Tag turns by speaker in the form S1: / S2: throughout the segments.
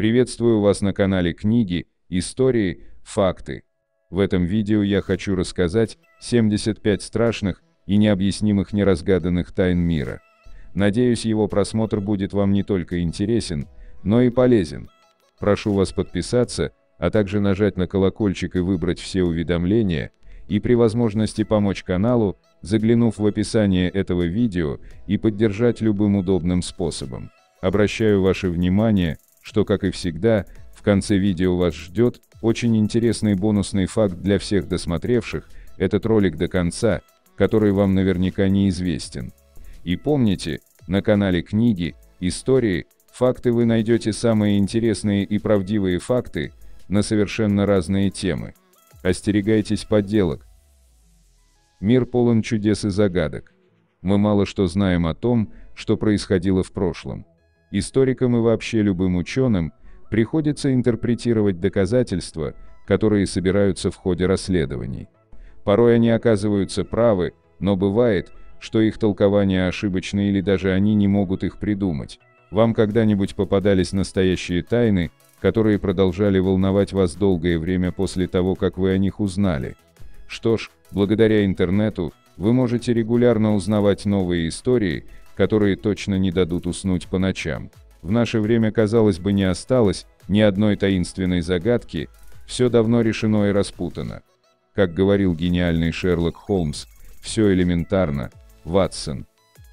S1: Приветствую вас на канале Книги, Истории, Факты. В этом видео я хочу рассказать 75 страшных и необъяснимых неразгаданных тайн мира. Надеюсь, его просмотр будет вам не только интересен, но и полезен. Прошу вас подписаться, а также нажать на колокольчик и выбрать все уведомления, и при возможности помочь каналу, заглянув в описание этого видео и поддержать любым удобным способом. Обращаю ваше внимание, что, как и всегда, в конце видео вас ждет очень интересный бонусный факт для всех досмотревших этот ролик до конца, который вам наверняка неизвестен. И помните, на канале книги, истории, факты вы найдете самые интересные и правдивые факты на совершенно разные темы. Остерегайтесь подделок. Мир полон чудес и загадок. Мы мало что знаем о том, что происходило в прошлом. Историкам и вообще любым ученым приходится интерпретировать доказательства, которые собираются в ходе расследований. Порой они оказываются правы, но бывает, что их толкования ошибочны или даже они не могут их придумать. Вам когда-нибудь попадались настоящие тайны, которые продолжали волновать вас долгое время после того, как вы о них узнали? Что ж, благодаря интернету, вы можете регулярно узнавать новые истории, которые точно не дадут уснуть по ночам. В наше время, казалось бы, не осталось ни одной таинственной загадки, все давно решено и распутано. Как говорил гениальный Шерлок Холмс, все элементарно, Ватсон.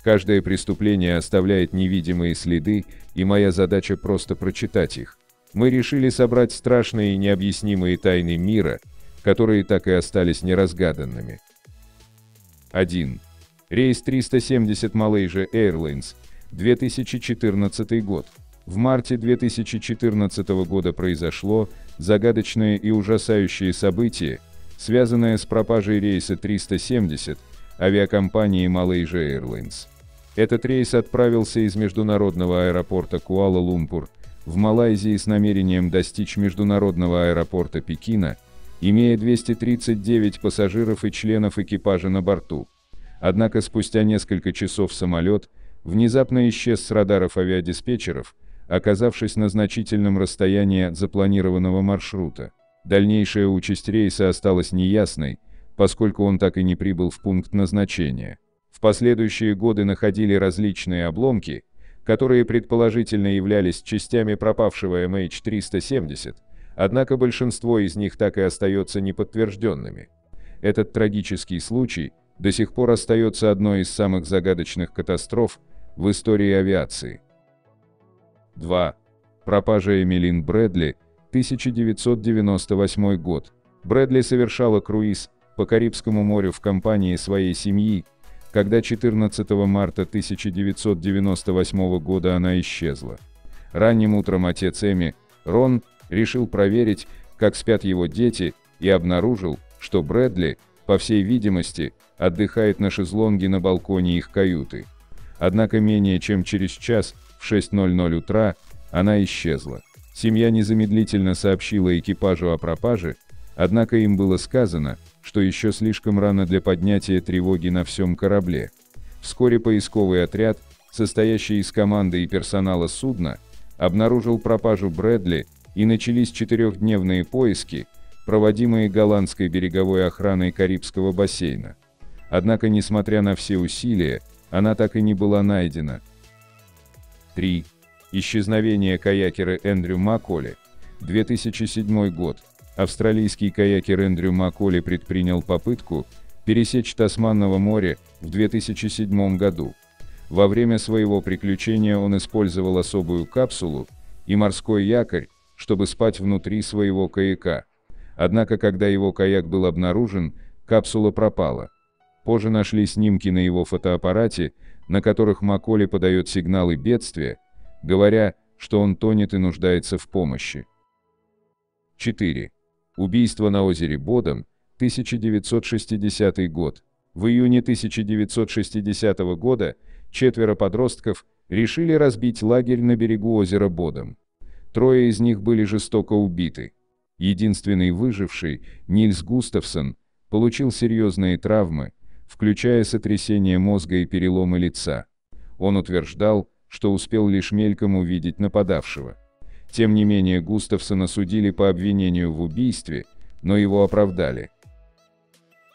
S1: Каждое преступление оставляет невидимые следы, и моя задача просто прочитать их. Мы решили собрать страшные и необъяснимые тайны мира, которые так и остались неразгаданными. 1. Рейс 370 Malaysia Airlines, 2014 год. В марте 2014 года произошло загадочное и ужасающее событие, связанное с пропажей рейса 370 авиакомпании Malaysia Airlines. Этот рейс отправился из международного аэропорта Куала-Лумпур в Малайзии с намерением достичь международного аэропорта Пекина, имея 239 пассажиров и членов экипажа на борту. Однако спустя несколько часов самолет внезапно исчез с радаров авиадиспетчеров, оказавшись на значительном расстоянии от запланированного маршрута. Дальнейшая участь рейса осталась неясной, поскольку он так и не прибыл в пункт назначения. В последующие годы находили различные обломки, которые предположительно являлись частями пропавшего MH370, однако большинство из них так и остается неподтвержденными. Этот трагический случай – до сих пор остается одной из самых загадочных катастроф в истории авиации. 2. Пропажа Эмилин Брэдли, 1998 год. Брэдли совершала круиз по Карибскому морю в компании своей семьи, когда 14 марта 1998 года она исчезла. Ранним утром отец Эми, Рон, решил проверить, как спят его дети, и обнаружил, что Брэдли, по всей видимости, отдыхает на шезлонге на балконе их каюты. Однако менее чем через час, в 6.00 утра, она исчезла. Семья незамедлительно сообщила экипажу о пропаже, однако им было сказано, что еще слишком рано для поднятия тревоги на всем корабле. Вскоре поисковый отряд, состоящий из команды и персонала судна, обнаружил пропажу Брэдли и начались четырехдневные поиски, проводимые голландской береговой охраной Карибского бассейна. Однако, несмотря на все усилия, она так и не была найдена. 3. Исчезновение каякера Эндрю Макколи. 2007 год. Австралийский каякер Эндрю Макколи предпринял попытку пересечь Тасманного моря в 2007 году. Во время своего приключения он использовал особую капсулу и морской якорь, чтобы спать внутри своего каяка. Однако, когда его каяк был обнаружен, капсула пропала. Позже нашли снимки на его фотоаппарате, на которых Маколи подает сигналы бедствия, говоря, что он тонет и нуждается в помощи. 4. Убийство на озере Бодом, 1960 год. В июне 1960 года четверо подростков решили разбить лагерь на берегу озера Бодом. Трое из них были жестоко убиты. Единственный выживший, Нильс Густавсон, получил серьезные травмы, включая сотрясение мозга и переломы лица. Он утверждал, что успел лишь мельком увидеть нападавшего. Тем не менее Густавсона судили по обвинению в убийстве, но его оправдали.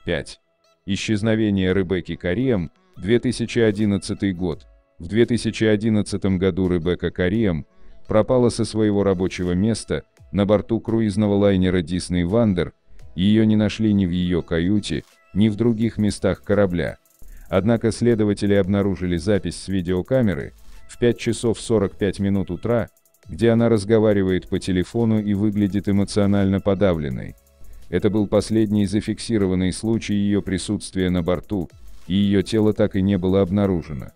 S1: 5. Исчезновение Ребекки Карием, 2011 год. В 2011 году Ребекка Карием пропала со своего рабочего места на борту круизного лайнера Disney Вандер, ее не нашли ни в ее каюте, ни в других местах корабля. Однако следователи обнаружили запись с видеокамеры в 5 часов 45 минут утра, где она разговаривает по телефону и выглядит эмоционально подавленной. Это был последний зафиксированный случай ее присутствия на борту, и ее тело так и не было обнаружено.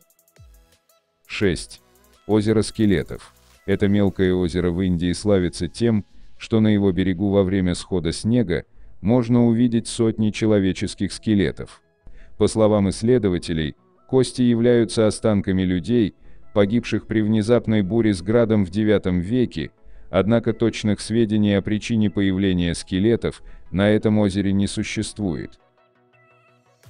S1: 6. Озеро скелетов. Это мелкое озеро в Индии славится тем, что на его берегу во время схода снега можно увидеть сотни человеческих скелетов. По словам исследователей, кости являются останками людей, погибших при внезапной буре с градом в IX веке, однако точных сведений о причине появления скелетов на этом озере не существует.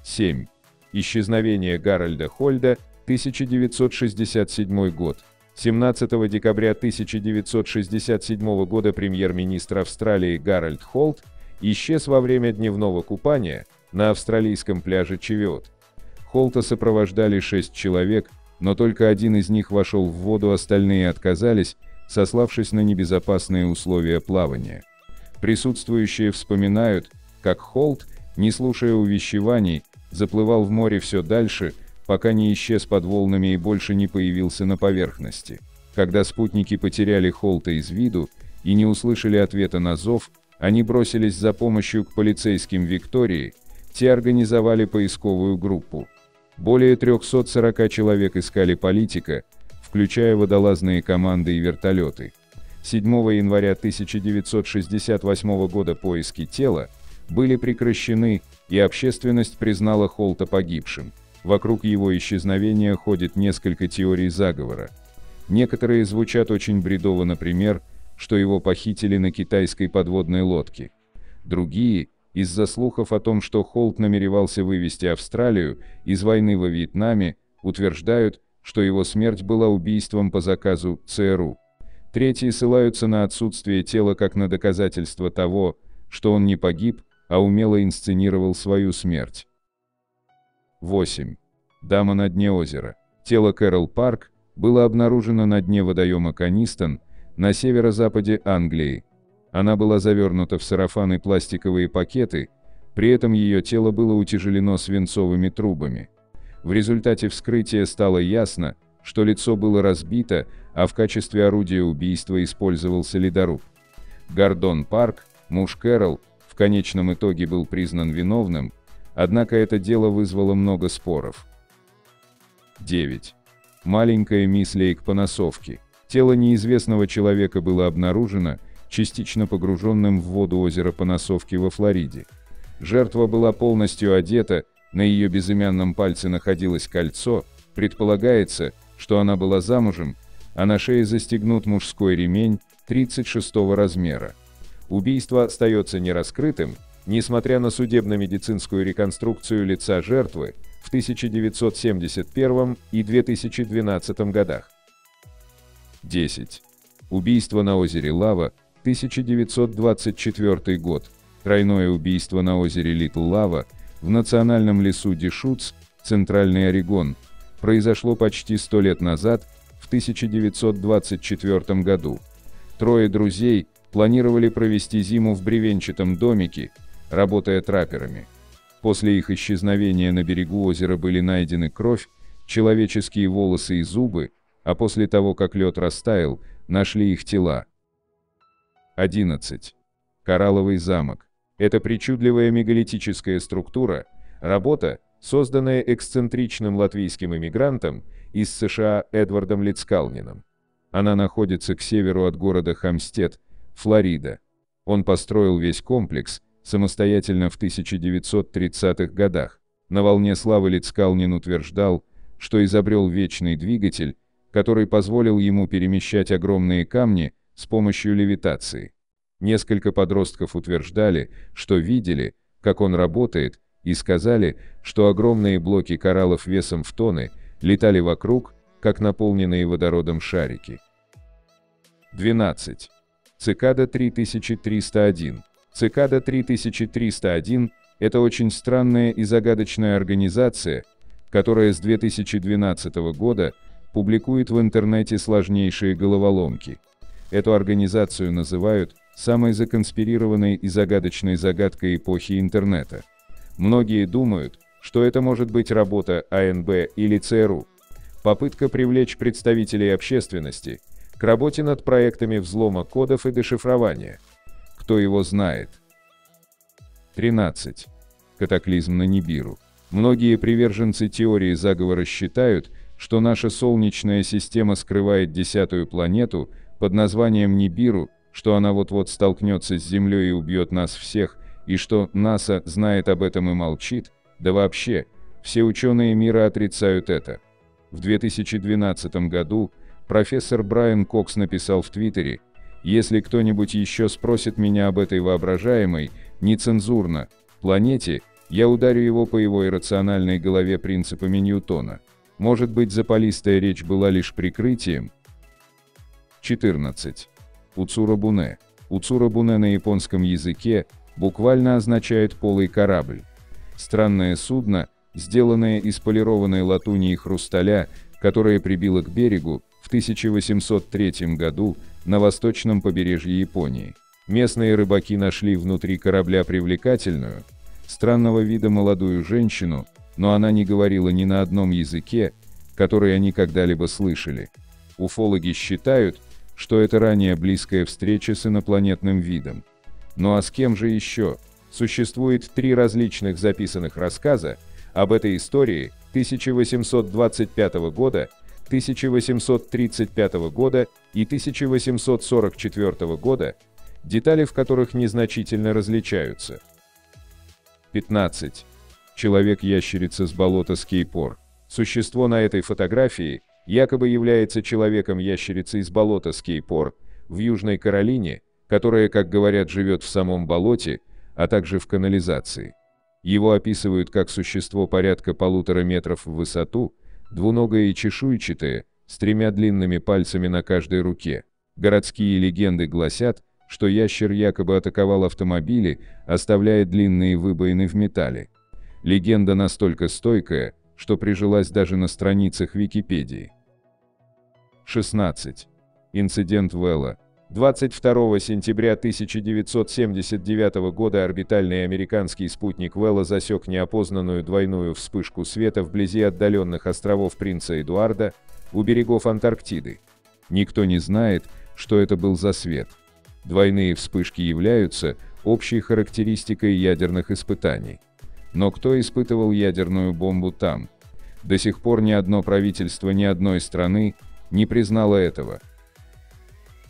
S1: 7. Исчезновение Гарольда Хольда, 1967 год. 17 декабря 1967 года премьер-министр Австралии Гарольд Холд исчез во время дневного купания на австралийском пляже Чевиот. Холта сопровождали шесть человек, но только один из них вошел в воду, остальные отказались, сославшись на небезопасные условия плавания. Присутствующие вспоминают, как Холт, не слушая увещеваний, заплывал в море все дальше, пока не исчез под волнами и больше не появился на поверхности. Когда спутники потеряли Холта из виду и не услышали ответа на зов, они бросились за помощью к полицейским Виктории, те организовали поисковую группу. Более 340 человек искали политика, включая водолазные команды и вертолеты. 7 января 1968 года поиски тела были прекращены, и общественность признала Холта погибшим. Вокруг его исчезновения ходит несколько теорий заговора. Некоторые звучат очень бредово, например, что его похитили на китайской подводной лодке. Другие – из-за слухов о том, что Холт намеревался вывести Австралию из войны во Вьетнаме, утверждают, что его смерть была убийством по заказу ЦРУ. Третьи ссылаются на отсутствие тела как на доказательство того, что он не погиб, а умело инсценировал свою смерть. 8. Дама на дне озера. Тело Кэрол Парк было обнаружено на дне водоема Канистон на северо-западе Англии, она была завернута в сарафан и пластиковые пакеты, при этом ее тело было утяжелено свинцовыми трубами. В результате вскрытия стало ясно, что лицо было разбито, а в качестве орудия убийства использовался ледоруб. Гордон Парк, муж Кэрол, в конечном итоге был признан виновным, однако это дело вызвало много споров. 9. Маленькая мисс Лейк по носовке. Тело неизвестного человека было обнаружено, частично погруженным в воду озера Поносовки во Флориде. Жертва была полностью одета, на ее безымянном пальце находилось кольцо, предполагается, что она была замужем, а на шее застегнут мужской ремень 36 размера. Убийство остается нераскрытым, несмотря на судебно-медицинскую реконструкцию лица жертвы в 1971 и 2012 годах. 10. Убийство на озере Лава 1924 год. Тройное убийство на озере Литл Лава в национальном лесу Дишутс, Центральный Орегон, произошло почти сто лет назад, в 1924 году. Трое друзей планировали провести зиму в бревенчатом домике, работая трапперами. После их исчезновения на берегу озера были найдены кровь, человеческие волосы и зубы, а после того, как лед растаял, нашли их тела. 11. Коралловый замок. Это причудливая мегалитическая структура, работа, созданная эксцентричным латвийским иммигрантом из США Эдвардом Лицкалнином. Она находится к северу от города Хамстед, Флорида. Он построил весь комплекс самостоятельно в 1930-х годах. На волне славы Лицкалнин утверждал, что изобрел вечный двигатель, который позволил ему перемещать огромные камни с помощью левитации. Несколько подростков утверждали, что видели, как он работает, и сказали, что огромные блоки кораллов весом в тонны летали вокруг, как наполненные водородом шарики. 12. Цикада 3301. Цикада 3301 – это очень странная и загадочная организация, которая с 2012 года публикует в интернете сложнейшие головоломки. Эту организацию называют самой законспирированной и загадочной загадкой эпохи интернета. Многие думают, что это может быть работа АНБ или ЦРУ. Попытка привлечь представителей общественности к работе над проектами взлома кодов и дешифрования. Кто его знает? 13. Катаклизм на Нибиру. Многие приверженцы теории заговора считают, что наша Солнечная система скрывает десятую планету под названием Нибиру, что она вот-вот столкнется с Землей и убьет нас всех, и что НАСА знает об этом и молчит, да вообще, все ученые мира отрицают это. В 2012 году профессор Брайан Кокс написал в Твиттере, «Если кто-нибудь еще спросит меня об этой воображаемой, нецензурно, планете, я ударю его по его иррациональной голове принципами Ньютона. Может быть, запалистая речь была лишь прикрытием? 14. Уцура-буне. Уцура-буне на японском языке буквально означает «полый корабль». Странное судно, сделанное из полированной латуни и хрусталя, которое прибило к берегу в 1803 году на восточном побережье Японии. Местные рыбаки нашли внутри корабля привлекательную, странного вида молодую женщину, но она не говорила ни на одном языке, который они когда-либо слышали. Уфологи считают, что это ранее близкая встреча с инопланетным видом. Ну а с кем же еще? Существует три различных записанных рассказа об этой истории 1825 года, 1835 года и 1844 года, детали в которых незначительно различаются. 15. Человек-ящерица с болота Скейпор. Существо на этой фотографии якобы является человеком-ящерицей из болота Скейпор в Южной Каролине, которая, как говорят, живет в самом болоте, а также в канализации. Его описывают как существо порядка полутора метров в высоту, двуногое и чешуйчатое, с тремя длинными пальцами на каждой руке. Городские легенды гласят, что ящер якобы атаковал автомобили, оставляя длинные выбоины в металле. Легенда настолько стойкая, что прижилась даже на страницах Википедии. 16. Инцидент Вэлла. 22 сентября 1979 года орбитальный американский спутник Вэлла засек неопознанную двойную вспышку света вблизи отдаленных островов Принца Эдуарда у берегов Антарктиды. Никто не знает, что это был за свет. Двойные вспышки являются общей характеристикой ядерных испытаний. Но кто испытывал ядерную бомбу там? До сих пор ни одно правительство ни одной страны не признало этого.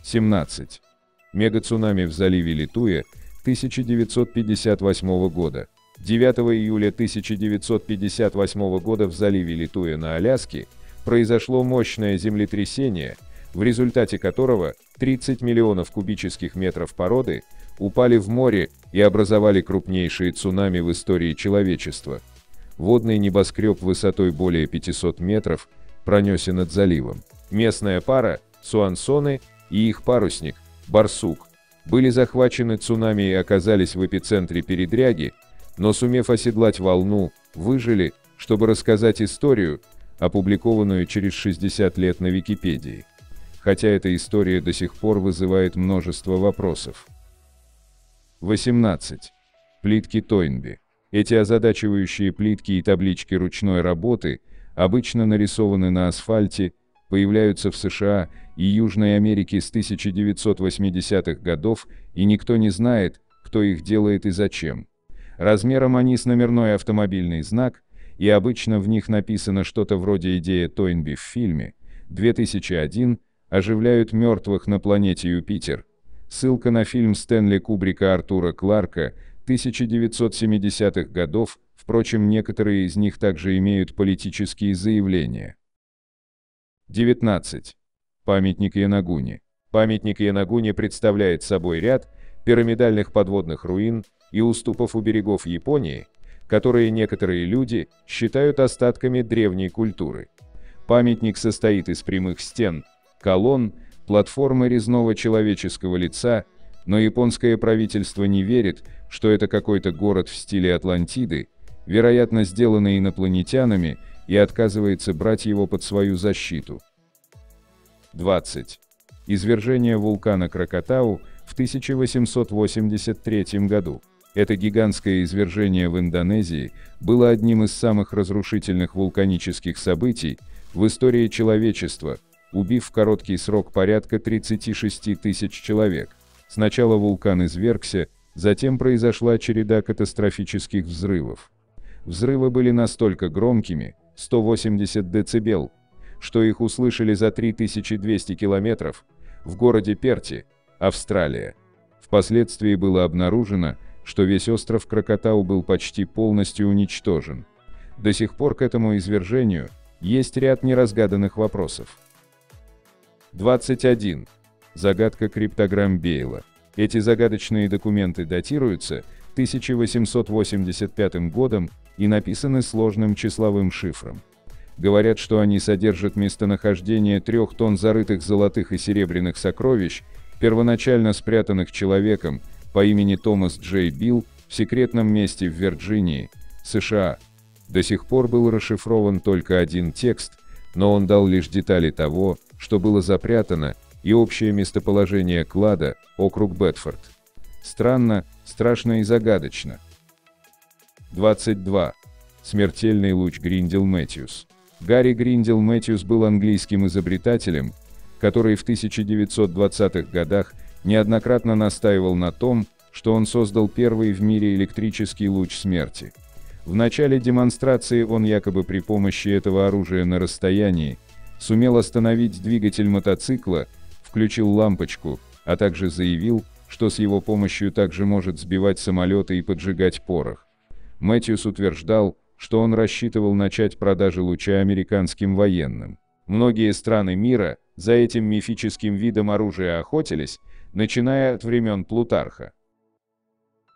S1: 17. Мегацунами в заливе Литуя 1958 года. 9 июля 1958 года в заливе Литуя на Аляске произошло мощное землетрясение – в результате которого 30 миллионов кубических метров породы упали в море и образовали крупнейшие цунами в истории человечества. Водный небоскреб высотой более 500 метров пронесся над заливом. Местная пара, суансоны и их парусник, барсук, были захвачены цунами и оказались в эпицентре передряги, но сумев оседлать волну, выжили, чтобы рассказать историю, опубликованную через 60 лет на Википедии хотя эта история до сих пор вызывает множество вопросов. 18. Плитки Тойнби. Эти озадачивающие плитки и таблички ручной работы обычно нарисованы на асфальте, появляются в США и Южной Америке с 1980-х годов, и никто не знает, кто их делает и зачем. Размером они с номерной автомобильный знак, и обычно в них написано что-то вроде идея Тойнби в фильме 2001 оживляют мертвых на планете Юпитер. Ссылка на фильм Стэнли Кубрика Артура Кларка 1970-х годов, впрочем, некоторые из них также имеют политические заявления. 19. Памятник Янагуни. Памятник Янагуни представляет собой ряд пирамидальных подводных руин и уступов у берегов Японии, которые некоторые люди считают остатками древней культуры. Памятник состоит из прямых стен, колонн, платформы резного человеческого лица, но японское правительство не верит, что это какой-то город в стиле Атлантиды, вероятно сделанный инопланетянами, и отказывается брать его под свою защиту. 20. Извержение вулкана Кракатау в 1883 году. Это гигантское извержение в Индонезии было одним из самых разрушительных вулканических событий в истории человечества, убив в короткий срок порядка 36 тысяч человек. Сначала вулкан извергся, затем произошла череда катастрофических взрывов. Взрывы были настолько громкими, 180 дБ, что их услышали за 3200 километров, в городе Перти, Австралия. Впоследствии было обнаружено, что весь остров Крокотау был почти полностью уничтожен. До сих пор к этому извержению есть ряд неразгаданных вопросов. 21. Загадка криптограмм Бейла. Эти загадочные документы датируются 1885 годом и написаны сложным числовым шифром. Говорят, что они содержат местонахождение трех тонн зарытых золотых и серебряных сокровищ, первоначально спрятанных человеком, по имени Томас Джей Билл в секретном месте в Вирджинии, США. До сих пор был расшифрован только один текст, но он дал лишь детали того, что было запрятано, и общее местоположение клада, округ Бетфорд. Странно, страшно и загадочно. 22. Смертельный луч Гриндел Мэтьюс. Гарри Гриндел Мэтьюс был английским изобретателем, который в 1920-х годах неоднократно настаивал на том, что он создал первый в мире электрический луч смерти. В начале демонстрации он якобы при помощи этого оружия на расстоянии сумел остановить двигатель мотоцикла, включил лампочку, а также заявил, что с его помощью также может сбивать самолеты и поджигать порох. Мэтьюс утверждал, что он рассчитывал начать продажи луча американским военным. Многие страны мира за этим мифическим видом оружия охотились, начиная от времен Плутарха.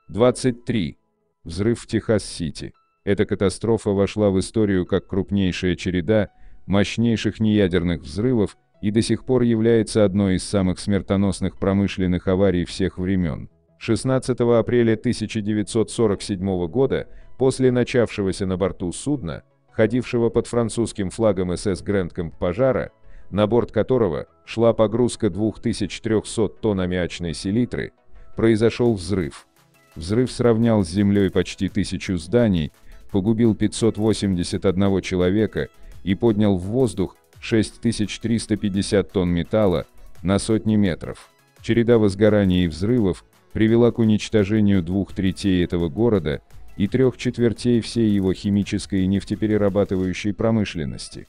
S1: 23. Взрыв в Техас-Сити. Эта катастрофа вошла в историю как крупнейшая череда мощнейших неядерных взрывов и до сих пор является одной из самых смертоносных промышленных аварий всех времен. 16 апреля 1947 года, после начавшегося на борту судна, ходившего под французским флагом СС Грэндкомп пожара, на борт которого шла погрузка 2300 тонн аммиачной селитры, произошел взрыв. Взрыв сравнял с землей почти тысячу зданий, погубил 581 человека и поднял в воздух 6350 тонн металла на сотни метров. Череда возгораний и взрывов привела к уничтожению двух третей этого города и трех четвертей всей его химической и нефтеперерабатывающей промышленности.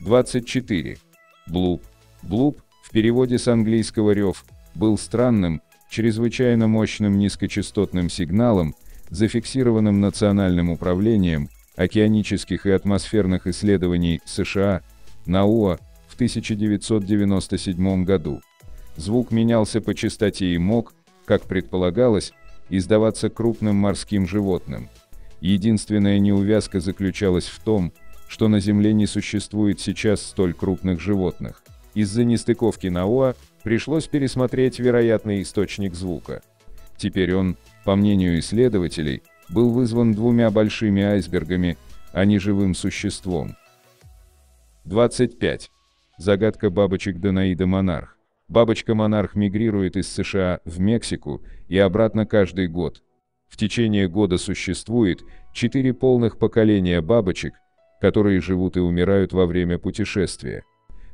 S1: 24. Блуп. Блуп, в переводе с английского «рев», был странным, чрезвычайно мощным низкочастотным сигналом, зафиксированным Национальным управлением океанических и атмосферных исследований США, НАУА, в 1997 году. Звук менялся по частоте и мог, как предполагалось, издаваться крупным морским животным. Единственная неувязка заключалась в том, что на Земле не существует сейчас столь крупных животных. Из-за нестыковки НАОА пришлось пересмотреть вероятный источник звука. Теперь он, по мнению исследователей, был вызван двумя большими айсбергами, а не живым существом. 25. Загадка бабочек Данаида Монарх. Бабочка-монарх мигрирует из США в Мексику и обратно каждый год. В течение года существует четыре полных поколения бабочек, которые живут и умирают во время путешествия.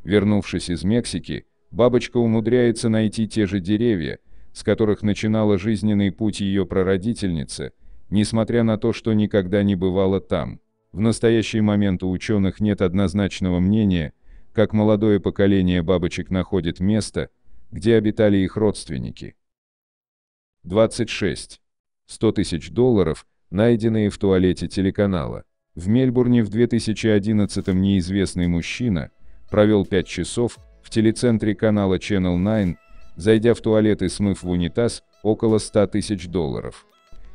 S1: Вернувшись из Мексики, бабочка умудряется найти те же деревья, с которых начинала жизненный путь ее прародительница, несмотря на то, что никогда не бывало там. В настоящий момент у ученых нет однозначного мнения, как молодое поколение бабочек находит место, где обитали их родственники. 26. 100 тысяч долларов, найденные в туалете телеканала. В Мельбурне в 2011-м неизвестный мужчина провел 5 часов в телецентре канала Channel 9, зайдя в туалет и смыв в унитаз около 100 тысяч долларов.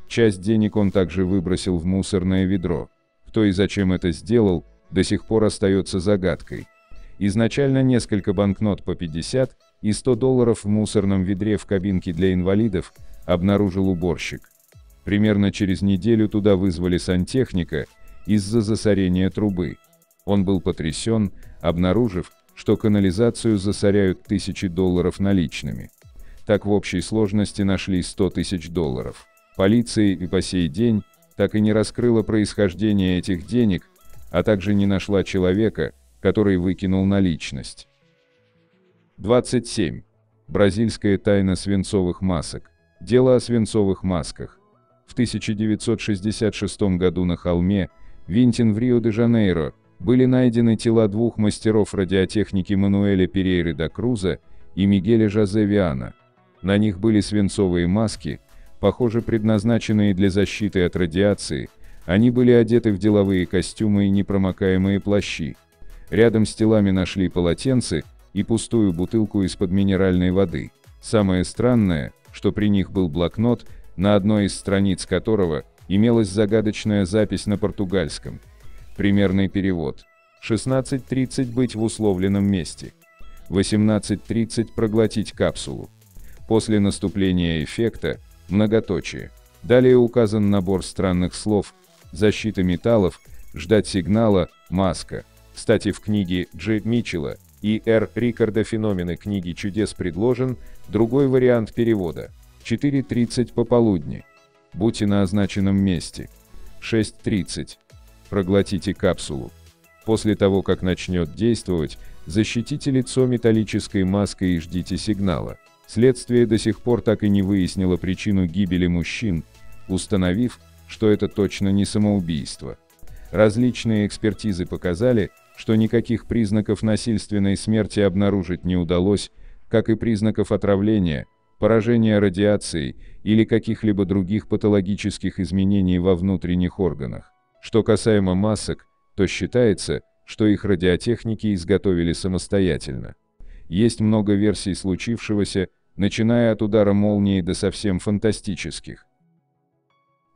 S1: Часть денег он также выбросил в мусорное ведро. Кто и зачем это сделал, до сих пор остается загадкой. Изначально несколько банкнот по 50 и 100 долларов в мусорном ведре в кабинке для инвалидов обнаружил уборщик. Примерно через неделю туда вызвали сантехника из-за засорения трубы. Он был потрясен, обнаружив, что канализацию засоряют тысячи долларов наличными. Так в общей сложности нашли 100 тысяч долларов. Полиция и по сей день так и не раскрыла происхождение этих денег, а также не нашла человека, который выкинул наличность. 27. Бразильская тайна свинцовых масок. Дело о свинцовых масках. В 1966 году на холме Винтин в Рио-де-Жанейро были найдены тела двух мастеров радиотехники Мануэля Перейры да Круза и Мигеля Жозе Виана. На них были свинцовые маски, похоже предназначенные для защиты от радиации, они были одеты в деловые костюмы и непромокаемые плащи. Рядом с телами нашли полотенце и пустую бутылку из-под минеральной воды. Самое странное, что при них был блокнот, на одной из страниц которого имелась загадочная запись на португальском. Примерный перевод. 16.30 быть в условленном месте. 18.30 проглотить капсулу. После наступления эффекта многоточие. Далее указан набор странных слов, защита металлов, ждать сигнала, маска. Кстати, в книге Дж. Митчелла и Р. Рикарда «Феномены книги чудес» предложен другой вариант перевода. 4.30 пополудни. Будьте на означенном месте. 6.30. Проглотите капсулу. После того, как начнет действовать, защитите лицо металлической маской и ждите сигнала. Следствие до сих пор так и не выяснило причину гибели мужчин, установив, что это точно не самоубийство. Различные экспертизы показали, что никаких признаков насильственной смерти обнаружить не удалось, как и признаков отравления, поражения радиацией или каких-либо других патологических изменений во внутренних органах. Что касаемо масок, то считается, что их радиотехники изготовили самостоятельно. Есть много версий случившегося, начиная от удара молнии до совсем фантастических.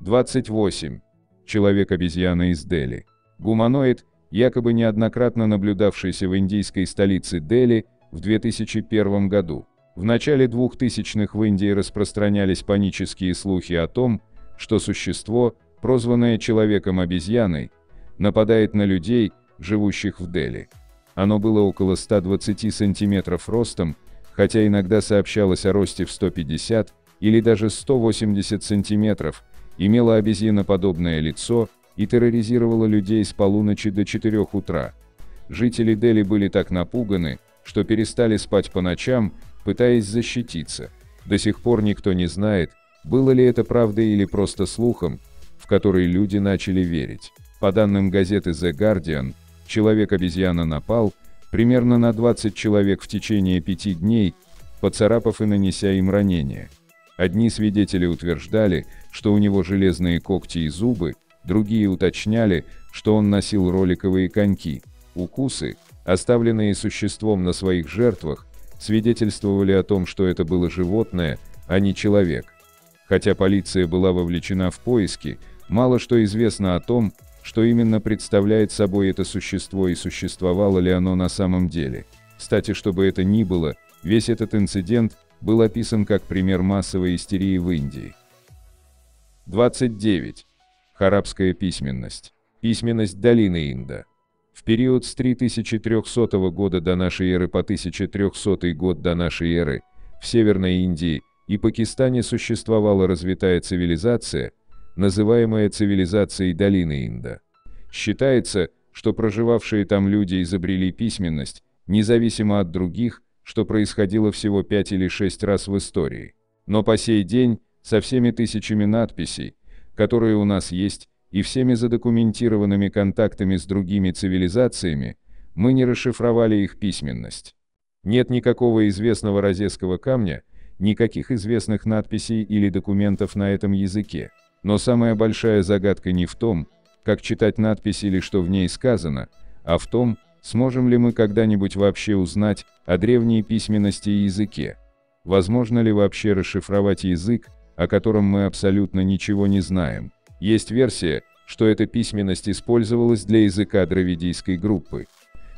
S1: 28. Человек-обезьяна из Дели. Гуманоид, якобы неоднократно наблюдавшийся в индийской столице Дели в 2001 году. В начале 2000-х в Индии распространялись панические слухи о том, что существо, прозванное человеком-обезьяной, нападает на людей, живущих в Дели. Оно было около 120 сантиметров ростом, хотя иногда сообщалось о росте в 150 или даже 180 сантиметров, имело обезьяноподобное лицо и терроризировало людей с полуночи до 4 утра. Жители Дели были так напуганы, что перестали спать по ночам, пытаясь защититься. До сих пор никто не знает, было ли это правдой или просто слухом, в который люди начали верить. По данным газеты The Guardian, человек-обезьяна напал, примерно на 20 человек в течение пяти дней, поцарапав и нанеся им ранения. Одни свидетели утверждали, что у него железные когти и зубы, другие уточняли, что он носил роликовые коньки. Укусы, оставленные существом на своих жертвах, свидетельствовали о том, что это было животное, а не человек. Хотя полиция была вовлечена в поиски, мало что известно о том, что именно представляет собой это существо и существовало ли оно на самом деле. Кстати, чтобы это ни было, весь этот инцидент был описан как пример массовой истерии в Индии. 29. Харабская письменность. Письменность долины Инда. В период с 3300 года до нашей эры по 1300 год до нашей эры в Северной Индии и Пакистане существовала развитая цивилизация – называемая цивилизацией долины Инда. Считается, что проживавшие там люди изобрели письменность, независимо от других, что происходило всего пять или шесть раз в истории. Но по сей день, со всеми тысячами надписей, которые у нас есть, и всеми задокументированными контактами с другими цивилизациями, мы не расшифровали их письменность. Нет никакого известного розетского камня, никаких известных надписей или документов на этом языке. Но самая большая загадка не в том, как читать надпись или что в ней сказано, а в том, сможем ли мы когда-нибудь вообще узнать о древней письменности и языке. Возможно ли вообще расшифровать язык, о котором мы абсолютно ничего не знаем. Есть версия, что эта письменность использовалась для языка дравидийской группы.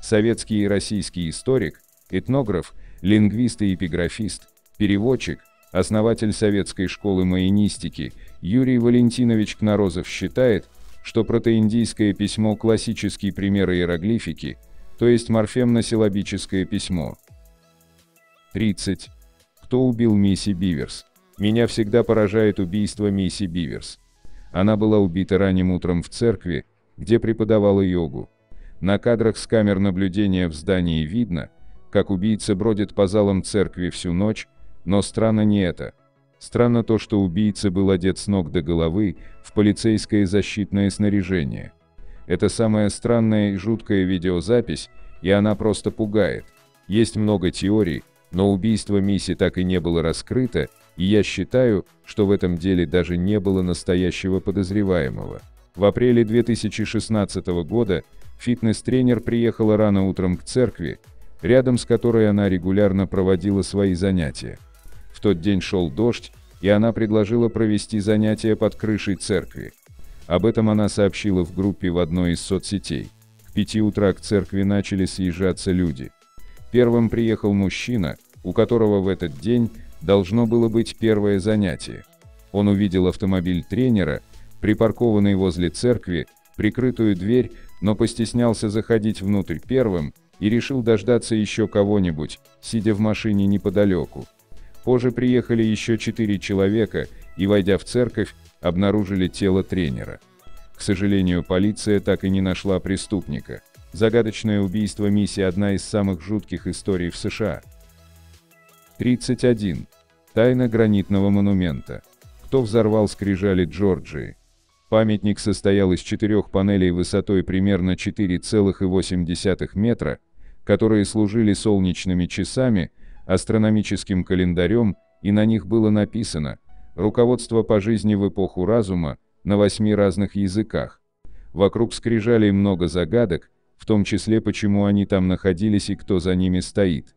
S1: советский и российский историк, этнограф, лингвист и эпиграфист, переводчик, основатель советской школы маянистики Юрий Валентинович Кнорозов считает, что протоиндийское письмо – классический пример иероглифики, то есть морфемно-силлабическое письмо. 30. Кто убил Мисси Биверс? Меня всегда поражает убийство Мисси Биверс. Она была убита ранним утром в церкви, где преподавала йогу. На кадрах с камер наблюдения в здании видно, как убийца бродит по залам церкви всю ночь, но странно не это. Странно то, что убийца был одет с ног до головы в полицейское защитное снаряжение. Это самая странная и жуткая видеозапись, и она просто пугает. Есть много теорий, но убийство Мисси так и не было раскрыто, и я считаю, что в этом деле даже не было настоящего подозреваемого. В апреле 2016 года фитнес-тренер приехала рано утром к церкви, рядом с которой она регулярно проводила свои занятия. В тот день шел дождь, и она предложила провести занятия под крышей церкви. Об этом она сообщила в группе в одной из соцсетей. К пяти утра к церкви начали съезжаться люди. Первым приехал мужчина, у которого в этот день должно было быть первое занятие. Он увидел автомобиль тренера, припаркованный возле церкви, прикрытую дверь, но постеснялся заходить внутрь первым и решил дождаться еще кого-нибудь, сидя в машине неподалеку. Позже приехали еще четыре человека и, войдя в церковь, обнаружили тело тренера. К сожалению, полиция так и не нашла преступника. Загадочное убийство Мисси – одна из самых жутких историй в США. 31. Тайна гранитного монумента. Кто взорвал скрижали Джорджии? Памятник состоял из четырех панелей высотой примерно 4,8 метра, которые служили солнечными часами, астрономическим календарем, и на них было написано «Руководство по жизни в эпоху разума» на восьми разных языках. Вокруг скрижалей много загадок, в том числе почему они там находились и кто за ними стоит.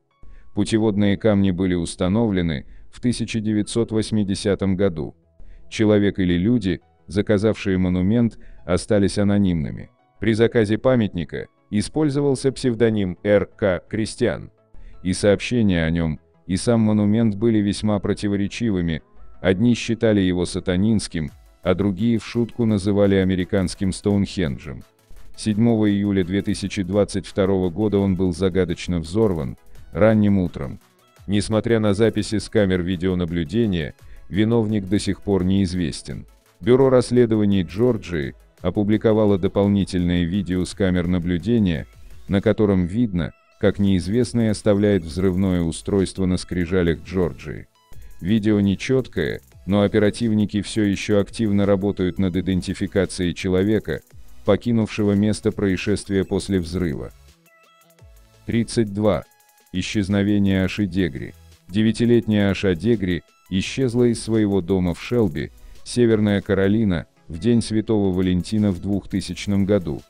S1: Путеводные камни были установлены в 1980 году. Человек или люди, заказавшие монумент, остались анонимными. При заказе памятника использовался псевдоним Р.К. Кристиан. И сообщения о нем, и сам монумент были весьма противоречивыми, одни считали его сатанинским, а другие в шутку называли американским Стоунхенджем. 7 июля 2022 года он был загадочно взорван, ранним утром. Несмотря на записи с камер видеонаблюдения, виновник до сих пор неизвестен. Бюро расследований Джорджии опубликовало дополнительное видео с камер наблюдения, на котором видно, как неизвестный оставляет взрывное устройство на скрижалях Джорджии. Видео нечеткое, но оперативники все еще активно работают над идентификацией человека, покинувшего место происшествия после взрыва. 32. Исчезновение Аши Дегри. Девятилетняя Аша Дегри исчезла из своего дома в Шелби, Северная Каролина, в день Святого Валентина в 2000 году.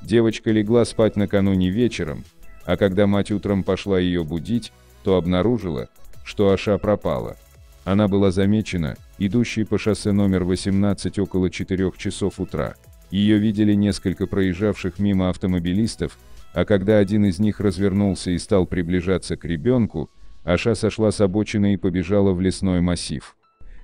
S1: Девочка легла спать накануне вечером, а когда мать утром пошла ее будить, то обнаружила, что Аша пропала. Она была замечена, идущей по шоссе номер 18 около 4 часов утра. Ее видели несколько проезжавших мимо автомобилистов, а когда один из них развернулся и стал приближаться к ребенку, Аша сошла с обочины и побежала в лесной массив.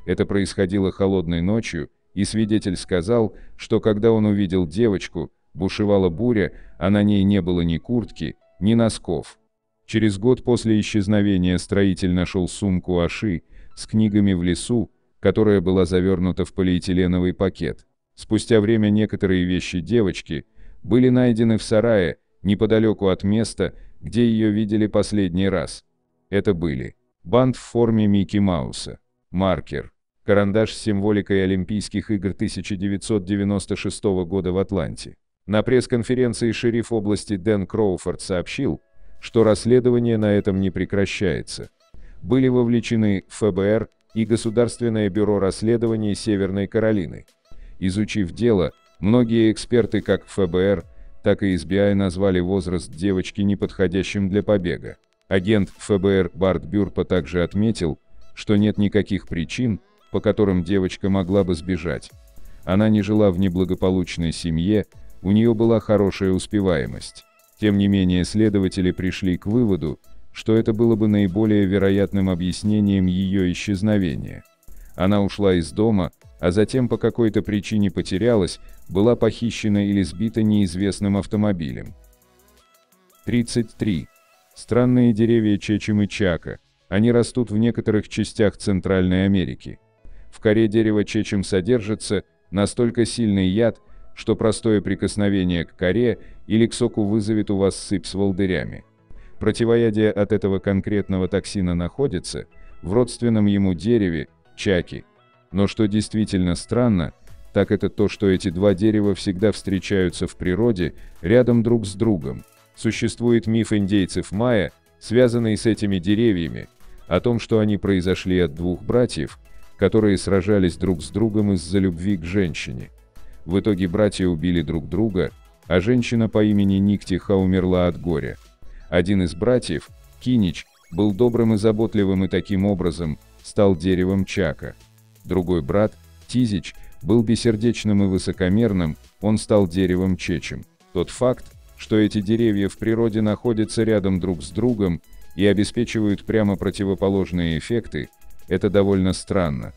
S1: Это происходило холодной ночью, и свидетель сказал, что когда он увидел девочку, бушевала буря, а на ней не было ни куртки, ни носков. Через год после исчезновения строитель нашел сумку Аши с книгами в лесу, которая была завернута в полиэтиленовый пакет. Спустя время некоторые вещи девочки были найдены в сарае, неподалеку от места, где ее видели последний раз. Это были бант в форме Микки Мауса, маркер, карандаш с символикой Олимпийских игр 1996 года в Атланте. На пресс-конференции шериф области Дэн Кроуфорд сообщил, что расследование на этом не прекращается. Были вовлечены ФБР и Государственное бюро расследований Северной Каролины. Изучив дело, многие эксперты как ФБР, так и СБИ назвали возраст девочки неподходящим для побега. Агент ФБР Барт Бюрпа также отметил, что нет никаких причин, по которым девочка могла бы сбежать. Она не жила в неблагополучной семье, у нее была хорошая успеваемость. Тем не менее, следователи пришли к выводу, что это было бы наиболее вероятным объяснением ее исчезновения. Она ушла из дома, а затем по какой-то причине потерялась, была похищена или сбита неизвестным автомобилем. 33. Странные деревья Чечем и Чака. Они растут в некоторых частях Центральной Америки. В коре дерева Чечем содержится настолько сильный яд, что простое прикосновение к коре или к соку вызовет у вас сыпь с волдырями. Противоядие от этого конкретного токсина находится в родственном ему дереве, чаки. Но что действительно странно, так это то, что эти два дерева всегда встречаются в природе рядом друг с другом. Существует миф индейцев майя, связанный с этими деревьями, о том, что они произошли от двух братьев, которые сражались друг с другом из-за любви к женщине. В итоге братья убили друг друга, а женщина по имени Никтиха умерла от горя. Один из братьев, Кинич, был добрым и заботливым и таким образом стал деревом Чака. Другой брат, Тизич, был бессердечным и высокомерным, он стал деревом Чечем. Тот факт, что эти деревья в природе находятся рядом друг с другом и обеспечивают прямо противоположные эффекты, это довольно странно.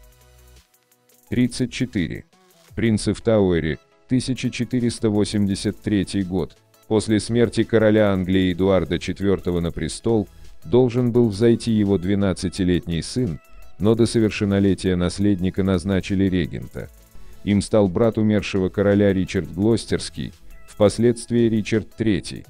S1: 34. Принцы в Тауэре, 1483 год. После смерти короля Англии Эдуарда IV на престол должен был взойти его 12-летний сын, но до совершеннолетия наследника назначили регента. Им стал брат умершего короля Ричард Глостерский, впоследствии Ричард III.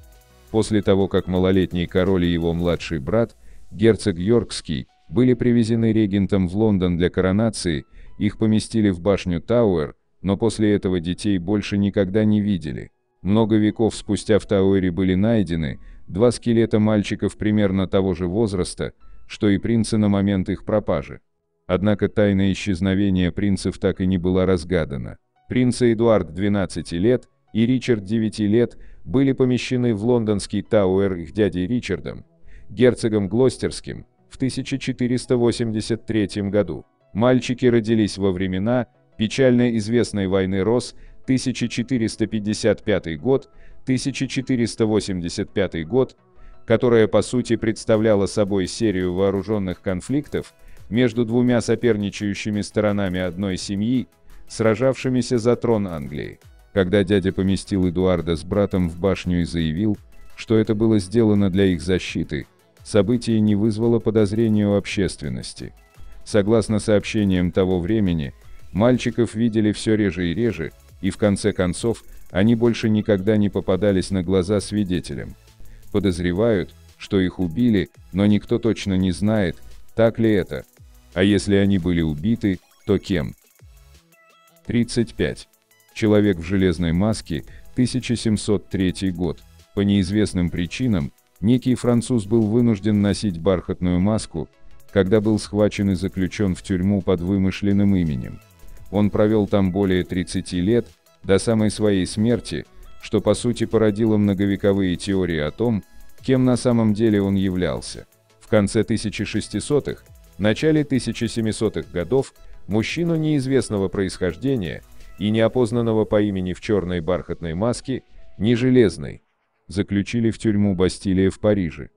S1: После того, как малолетний король и его младший брат, герцог Йоркский, были привезены регентом в Лондон для коронации, их поместили в башню Тауэр, но после этого детей больше никогда не видели. Много веков спустя в Тауэре были найдены два скелета мальчиков примерно того же возраста, что и принцы на момент их пропажи. Однако тайна исчезновения принцев так и не была разгадана. Принцы Эдуард 12 лет и Ричард 9 лет были помещены в лондонский Тауэр их дядей Ричардом, герцогом Глостерским, в 1483 году. Мальчики родились во времена печально известной войны Рос 1455 год, 1485 год, которая по сути представляла собой серию вооруженных конфликтов между двумя соперничающими сторонами одной семьи, сражавшимися за трон Англии. Когда дядя поместил Эдуарда с братом в башню и заявил, что это было сделано для их защиты, событие не вызвало подозрения у общественности. Согласно сообщениям того времени, мальчиков видели все реже и реже, и в конце концов, они больше никогда не попадались на глаза свидетелям. Подозревают, что их убили, но никто точно не знает, так ли это. А если они были убиты, то кем? 35. Человек в железной маске, 1703 год. По неизвестным причинам, некий француз был вынужден носить бархатную маску, когда был схвачен и заключен в тюрьму под вымышленным именем. Он провел там более 30 лет, до самой своей смерти, что по сути породило многовековые теории о том, кем на самом деле он являлся. В конце 1600-х, начале 1700-х годов мужчину неизвестного происхождения и неопознанного по имени в черной бархатной маске, не железной, заключили в тюрьму Бастилия в Париже.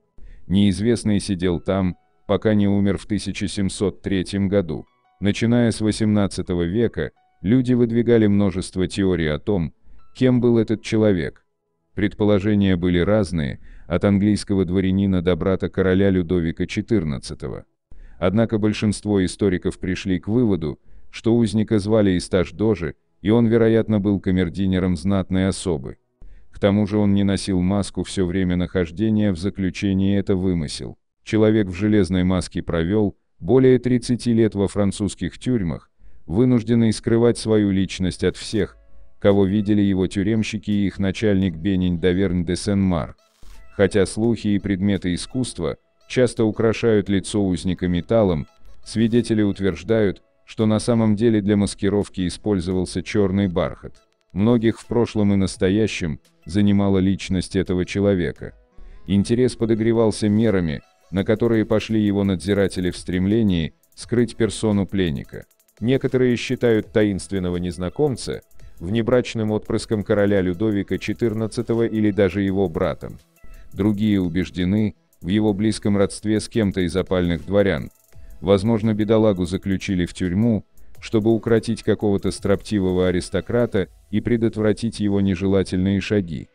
S1: Неизвестный сидел там, пока не умер в 1703 году. Начиная с XVIII века, люди выдвигали множество теорий о том, кем был этот человек. Предположения были разные, от английского дворянина до брата короля Людовика XIV. Однако большинство историков пришли к выводу, что узника звали Исташ Дожи, и он, вероятно, был камердинером знатной особы. К тому же он не носил маску все время нахождения в заключении это вымысел. Человек в железной маске провел более 30 лет во французских тюрьмах, вынужденный скрывать свою личность от всех, кого видели его тюремщики и их начальник Бенинь Даверн де Сен-Мар. Хотя слухи и предметы искусства часто украшают лицо узника металлом, свидетели утверждают, что на самом деле для маскировки использовался черный бархат. Многих в прошлом и настоящем занимала личность этого человека. Интерес подогревался мерами, на которые пошли его надзиратели в стремлении скрыть персону пленника. Некоторые считают таинственного незнакомца внебрачным отпрыском короля Людовика XIV или даже его братом. Другие убеждены в его близком родстве с кем-то из опальных дворян. Возможно, бедолагу заключили в тюрьму, чтобы укротить какого-то строптивого аристократа и предотвратить его нежелательные шаги.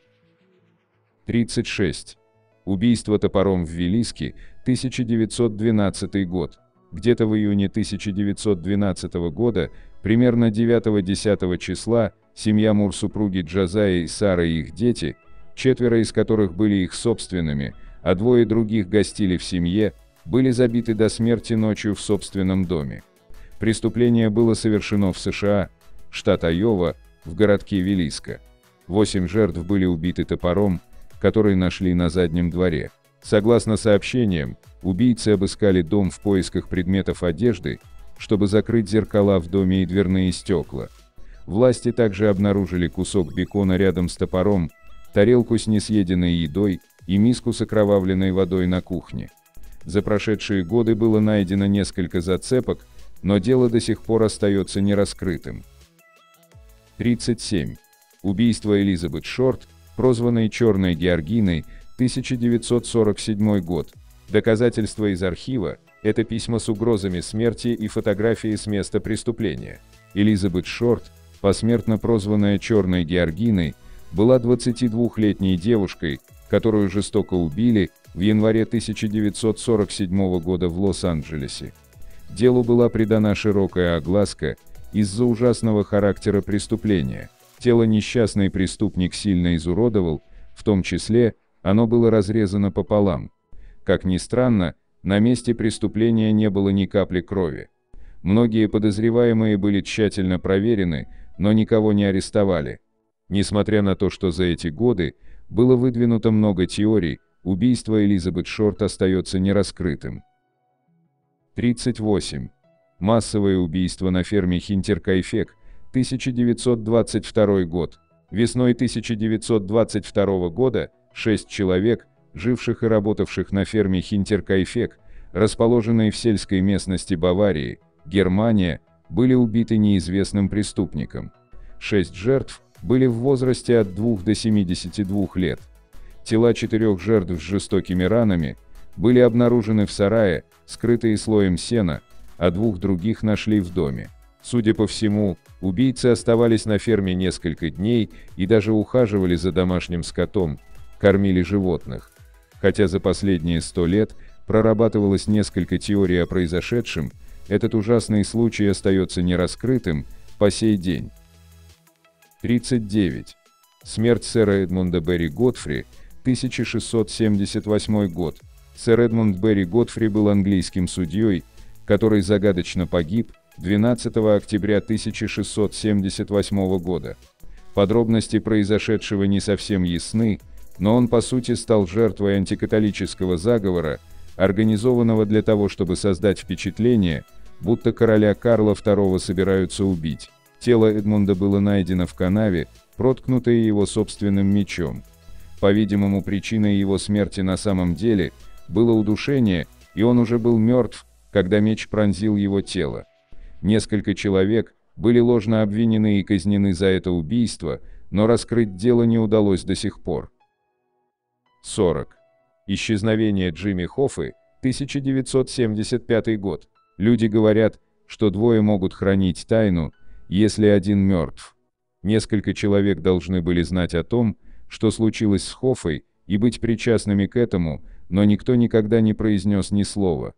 S1: 36. Убийство топором в Велиске, 1912 год. Где-то в июне 1912 года, примерно 9-10 числа, семья Мур супруги Джазая и Сара и их дети, четверо из которых были их собственными, а двое других гостили в семье, были забиты до смерти ночью в собственном доме. Преступление было совершено в США, штат Айова, в городке Велиска. Восемь жертв были убиты топором, который нашли на заднем дворе. Согласно сообщениям, убийцы обыскали дом в поисках предметов одежды, чтобы закрыть зеркала в доме и дверные стекла. Власти также обнаружили кусок бекона рядом с топором, тарелку с несъеденной едой и миску с окровавленной водой на кухне. За прошедшие годы было найдено несколько зацепок, но дело до сих пор остается нераскрытым. 37. Убийство Элизабет Шорт, прозванной «Черной Георгиной», 1947 год. Доказательства из архива – это письма с угрозами смерти и фотографии с места преступления. Элизабет Шорт, посмертно прозванная «Черной Георгиной», была 22-летней девушкой, которую жестоко убили в январе 1947 года в Лос-Анджелесе. Делу была придана широкая огласка из-за ужасного характера преступления. Тело несчастный преступник сильно изуродовал, в том числе, оно было разрезано пополам. Как ни странно, на месте преступления не было ни капли крови. Многие подозреваемые были тщательно проверены, но никого не арестовали. Несмотря на то, что за эти годы было выдвинуто много теорий, убийство Элизабет Шорт остается нераскрытым. 38. Массовое убийство на ферме Хинтеркайфек, 1922 год. Весной 1922 года шесть человек, живших и работавших на ферме Хинтеркайфек, расположенной в сельской местности Баварии, Германия, были убиты неизвестным преступником. Шесть жертв были в возрасте от 2 до 72 лет. Тела четырех жертв с жестокими ранами были обнаружены в сарае, скрытые слоем сена, а двух других нашли в доме. Судя по всему, убийцы оставались на ферме несколько дней и даже ухаживали за домашним скотом, кормили животных. Хотя за последние сто лет прорабатывалось несколько теорий о произошедшем, этот ужасный случай остается нераскрытым по сей день. 39. Смерть сэра Эдмунда Берри Готфри, 1678 год. Сэр Эдмунд Берри Готфри был английским судьей, который загадочно погиб 12 октября 1678 года. Подробности произошедшего не совсем ясны, но он по сути стал жертвой антикатолического заговора, организованного для того, чтобы создать впечатление, будто короля Карла II собираются убить. Тело Эдмунда было найдено в канаве, проткнутое его собственным мечом. По-видимому, причиной его смерти на самом деле было удушение, и он уже был мертв, когда меч пронзил его тело. Несколько человек были ложно обвинены и казнены за это убийство, но раскрыть дело не удалось до сих пор. 40. Исчезновение Джимми Хоффы, 1975 год. Люди говорят, что двое могут хранить тайну, если один мертв. Несколько человек должны были знать о том, что случилось с Хоффой, и быть причастными к этому, но никто никогда не произнес ни слова.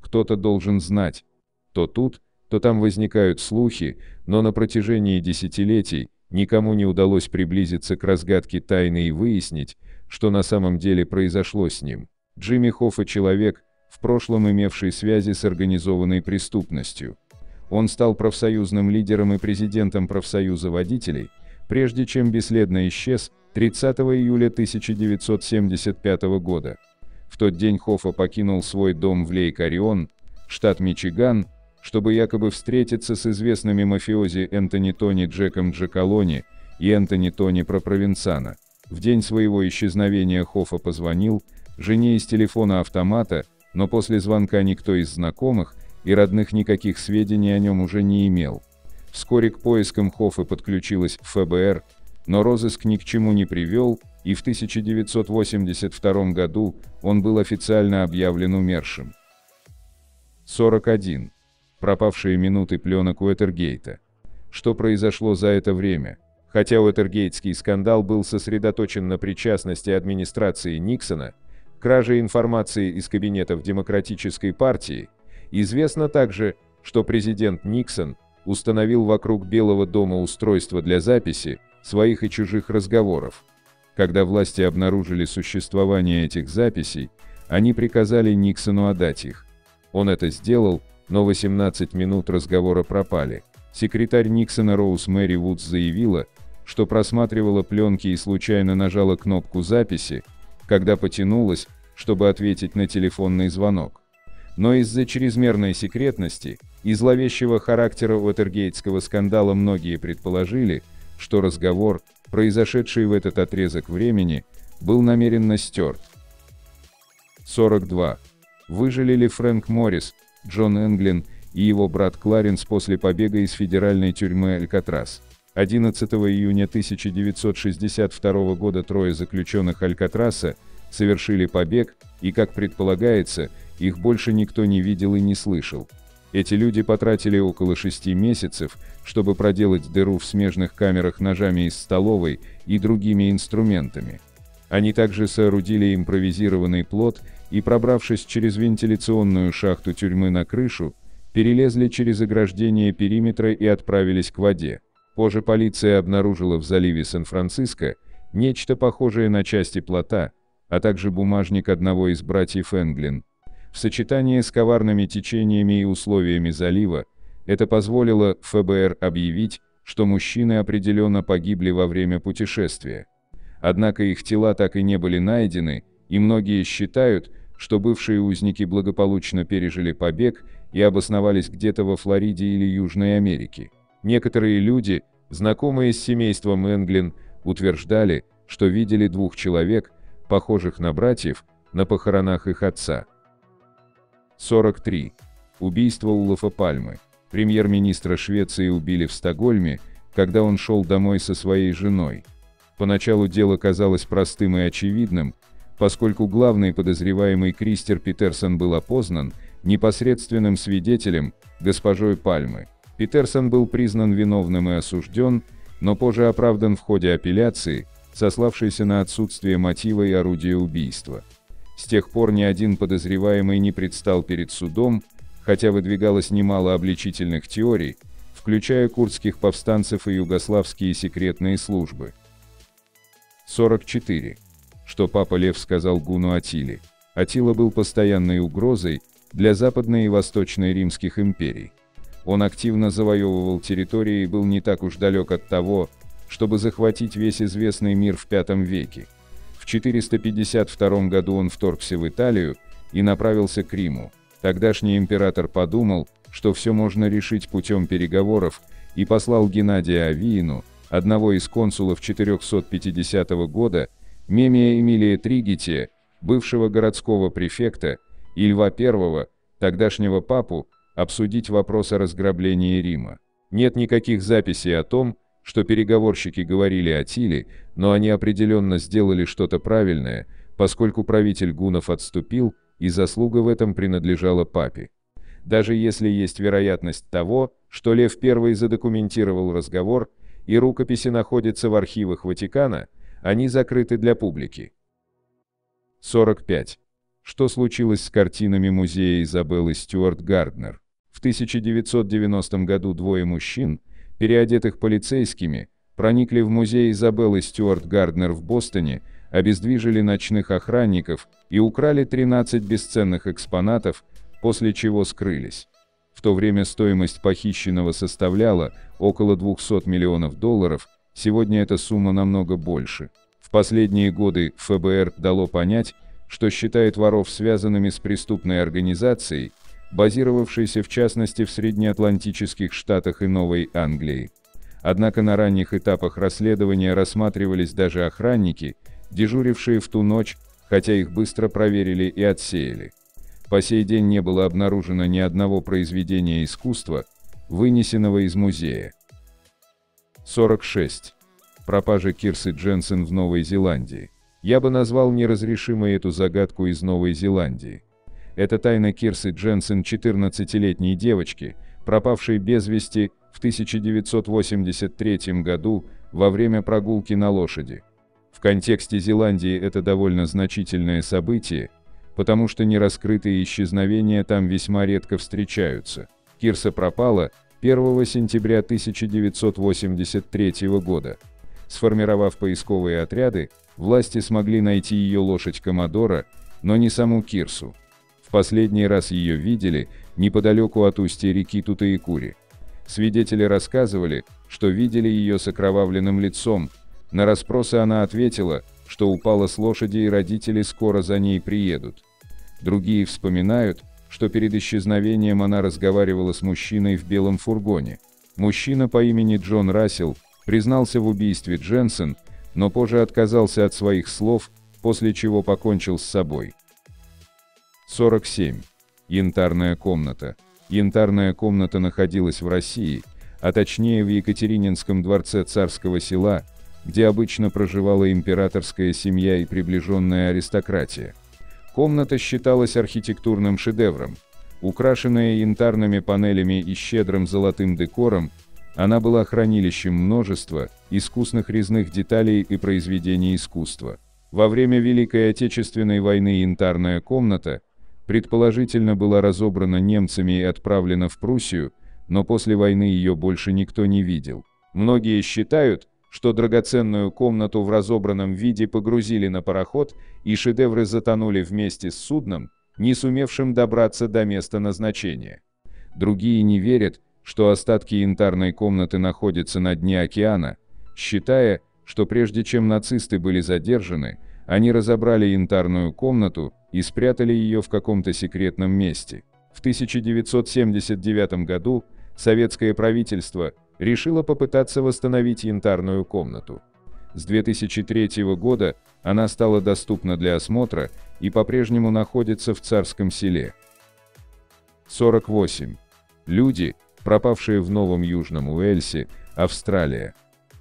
S1: Кто-то должен знать. То тут, то там возникают слухи, но на протяжении десятилетий никому не удалось приблизиться к разгадке тайны и выяснить, что на самом деле произошло с ним. Джимми Хоффа человек, в прошлом имевший связи с организованной преступностью. Он стал профсоюзным лидером и президентом профсоюза водителей, прежде чем бесследно исчез 30 июля 1975 года. В тот день Хоффа покинул свой дом в Лейк-Орион, штат Мичиган, чтобы якобы встретиться с известными мафиози Энтони Тони Джеком Джекалони и Энтони Тони Пропровенцано. В день своего исчезновения Хоффа позвонил жене из телефона автомата, но после звонка никто из знакомых и родных никаких сведений о нем уже не имел. Вскоре к поискам Хоффа подключилась ФБР, но розыск ни к чему не привел, и в 1982 году он был официально объявлен умершим. 41. Пропавшие минуты пленок Уэтергейта. Что произошло за это время? Хотя Уэтергейтский скандал был сосредоточен на причастности администрации Никсона, краже информации из кабинетов Демократической партии, известно также, что президент Никсон установил вокруг Белого дома устройство для записи своих и чужих разговоров. Когда власти обнаружили существование этих записей, они приказали Никсону отдать их. Он это сделал, но 18 минут разговора пропали. Секретарь Никсона Роуз Мэри Вудс заявила, что просматривала пленки и случайно нажала кнопку записи, когда потянулась, чтобы ответить на телефонный звонок. Но из-за чрезмерной секретности и зловещего характера Уотергейтского скандала многие предположили, что разговор, произошедший в этот отрезок времени, был намеренно стерт. 42. Выжили ли Фрэнк Моррис, Джон Энглин и его брат Кларенс после побега из федеральной тюрьмы Алькатрас? 11 июня 1962 года трое заключенных Алькатраса совершили побег, и, как предполагается, их больше никто не видел и не слышал. Эти люди потратили около шести месяцев, чтобы проделать дыру в смежных камерах ножами из столовой и другими инструментами. Они также соорудили импровизированный плот и, пробравшись через вентиляционную шахту тюрьмы на крышу, перелезли через ограждение периметра и отправились к воде. Позже полиция обнаружила в заливе Сан-Франциско нечто похожее на части плота, а также бумажник одного из братьев Энглин, в сочетании с коварными течениями и условиями залива, это позволило ФБР объявить, что мужчины определенно погибли во время путешествия. Однако их тела так и не были найдены, и многие считают, что бывшие узники благополучно пережили побег и обосновались где-то во Флориде или Южной Америке. Некоторые люди, знакомые с семейством Энглин, утверждали, что видели двух человек, похожих на братьев, на похоронах их отца. 43. Убийство Улафа Пальмы. Премьер-министра Швеции убили в Стокгольме, когда он шел домой со своей женой. Поначалу дело казалось простым и очевидным, поскольку главный подозреваемый Кристер Питерсон был опознан непосредственным свидетелем, госпожой Пальмы. Питерсон был признан виновным и осужден, но позже оправдан в ходе апелляции, сославшейся на отсутствие мотива и орудия убийства. С тех пор ни один подозреваемый не предстал перед судом, хотя выдвигалось немало обличительных теорий, включая курдских повстанцев и югославские секретные службы. 44. Что папа Лев сказал Гуну Атиле. Атила был постоянной угрозой для западной и восточной римских империй. Он активно завоевывал территории и был не так уж далек от того, чтобы захватить весь известный мир в V веке. В 452 году он вторгся в Италию и направился к Риму. Тогдашний император подумал, что все можно решить путем переговоров, и послал Геннадия Авиину, одного из консулов 450 года, Мемия Эмилия Тригетия, бывшего городского префекта, и Льва I, тогдашнего папу, обсудить вопрос о разграблении Рима. Нет никаких записей о том, что переговорщики говорили о Тиле, но они определенно сделали что-то правильное, поскольку правитель гунов отступил, и заслуга в этом принадлежала папе. Даже если есть вероятность того, что Лев I задокументировал разговор, и рукописи находятся в архивах Ватикана, они закрыты для публики. 45. Что случилось с картинами музея Изабеллы Стюарт Гарднер? В 1990 году двое мужчин, переодетых полицейскими, проникли в музей Изабеллы Стюарт Гарднер в Бостоне, обездвижили ночных охранников и украли 13 бесценных экспонатов, после чего скрылись. В то время стоимость похищенного составляла около 200 миллионов долларов, сегодня эта сумма намного больше. В последние годы ФБР дало понять, что считает воров связанными с преступной организацией, базировавшейся в частности в среднеатлантических штатах и Новой Англии. Однако на ранних этапах расследования рассматривались даже охранники, дежурившие в ту ночь, хотя их быстро проверили и отсеяли. По сей день не было обнаружено ни одного произведения искусства, вынесенного из музея. 46. Пропажа Кирсы Дженсен в Новой Зеландии. Я бы назвал неразрешимой эту загадку из Новой Зеландии. Это тайна Кирсы Дженсен 14-летней девочки, пропавшей без вести в 1983 году во время прогулки на лошади. В контексте Зеландии это довольно значительное событие, потому что нераскрытые исчезновения там весьма редко встречаются. Кирса пропала 1 сентября 1983 года. Сформировав поисковые отряды, власти смогли найти ее лошадь Комодора, но не саму Кирсу. В последний раз ее видели неподалеку от устья реки Тутаикури. Свидетели рассказывали, что видели ее с окровавленным лицом. На расспросы она ответила, что упала с лошади и родители скоро за ней приедут. Другие вспоминают, что перед исчезновением она разговаривала с мужчиной в белом фургоне. Мужчина по имени Джон Рассел признался в убийстве Дженсен, но позже отказался от своих слов, после чего покончил с собой. 47. Янтарная комната. Янтарная комната находилась в России, а точнее в Екатерининском дворце царского села, где обычно проживала императорская семья и приближенная аристократия. Комната считалась архитектурным шедевром. Украшенная янтарными панелями и щедрым золотым декором, она была хранилищем множества искусных резных деталей и произведений искусства. Во время Великой Отечественной войны янтарная комната – предположительно была разобрана немцами и отправлена в Пруссию, но после войны ее больше никто не видел. Многие считают, что драгоценную комнату в разобранном виде погрузили на пароход, и шедевры затонули вместе с судном, не сумевшим добраться до места назначения. Другие не верят, что остатки янтарной комнаты находятся на дне океана, считая, что прежде чем нацисты были задержаны, они разобрали янтарную комнату и спрятали ее в каком-то секретном месте. В 1979 году советское правительство решило попытаться восстановить янтарную комнату. С 2003 года она стала доступна для осмотра и по-прежнему находится в Царском селе. 48. Люди, пропавшие в Новом Южном Уэльсе, Австралия.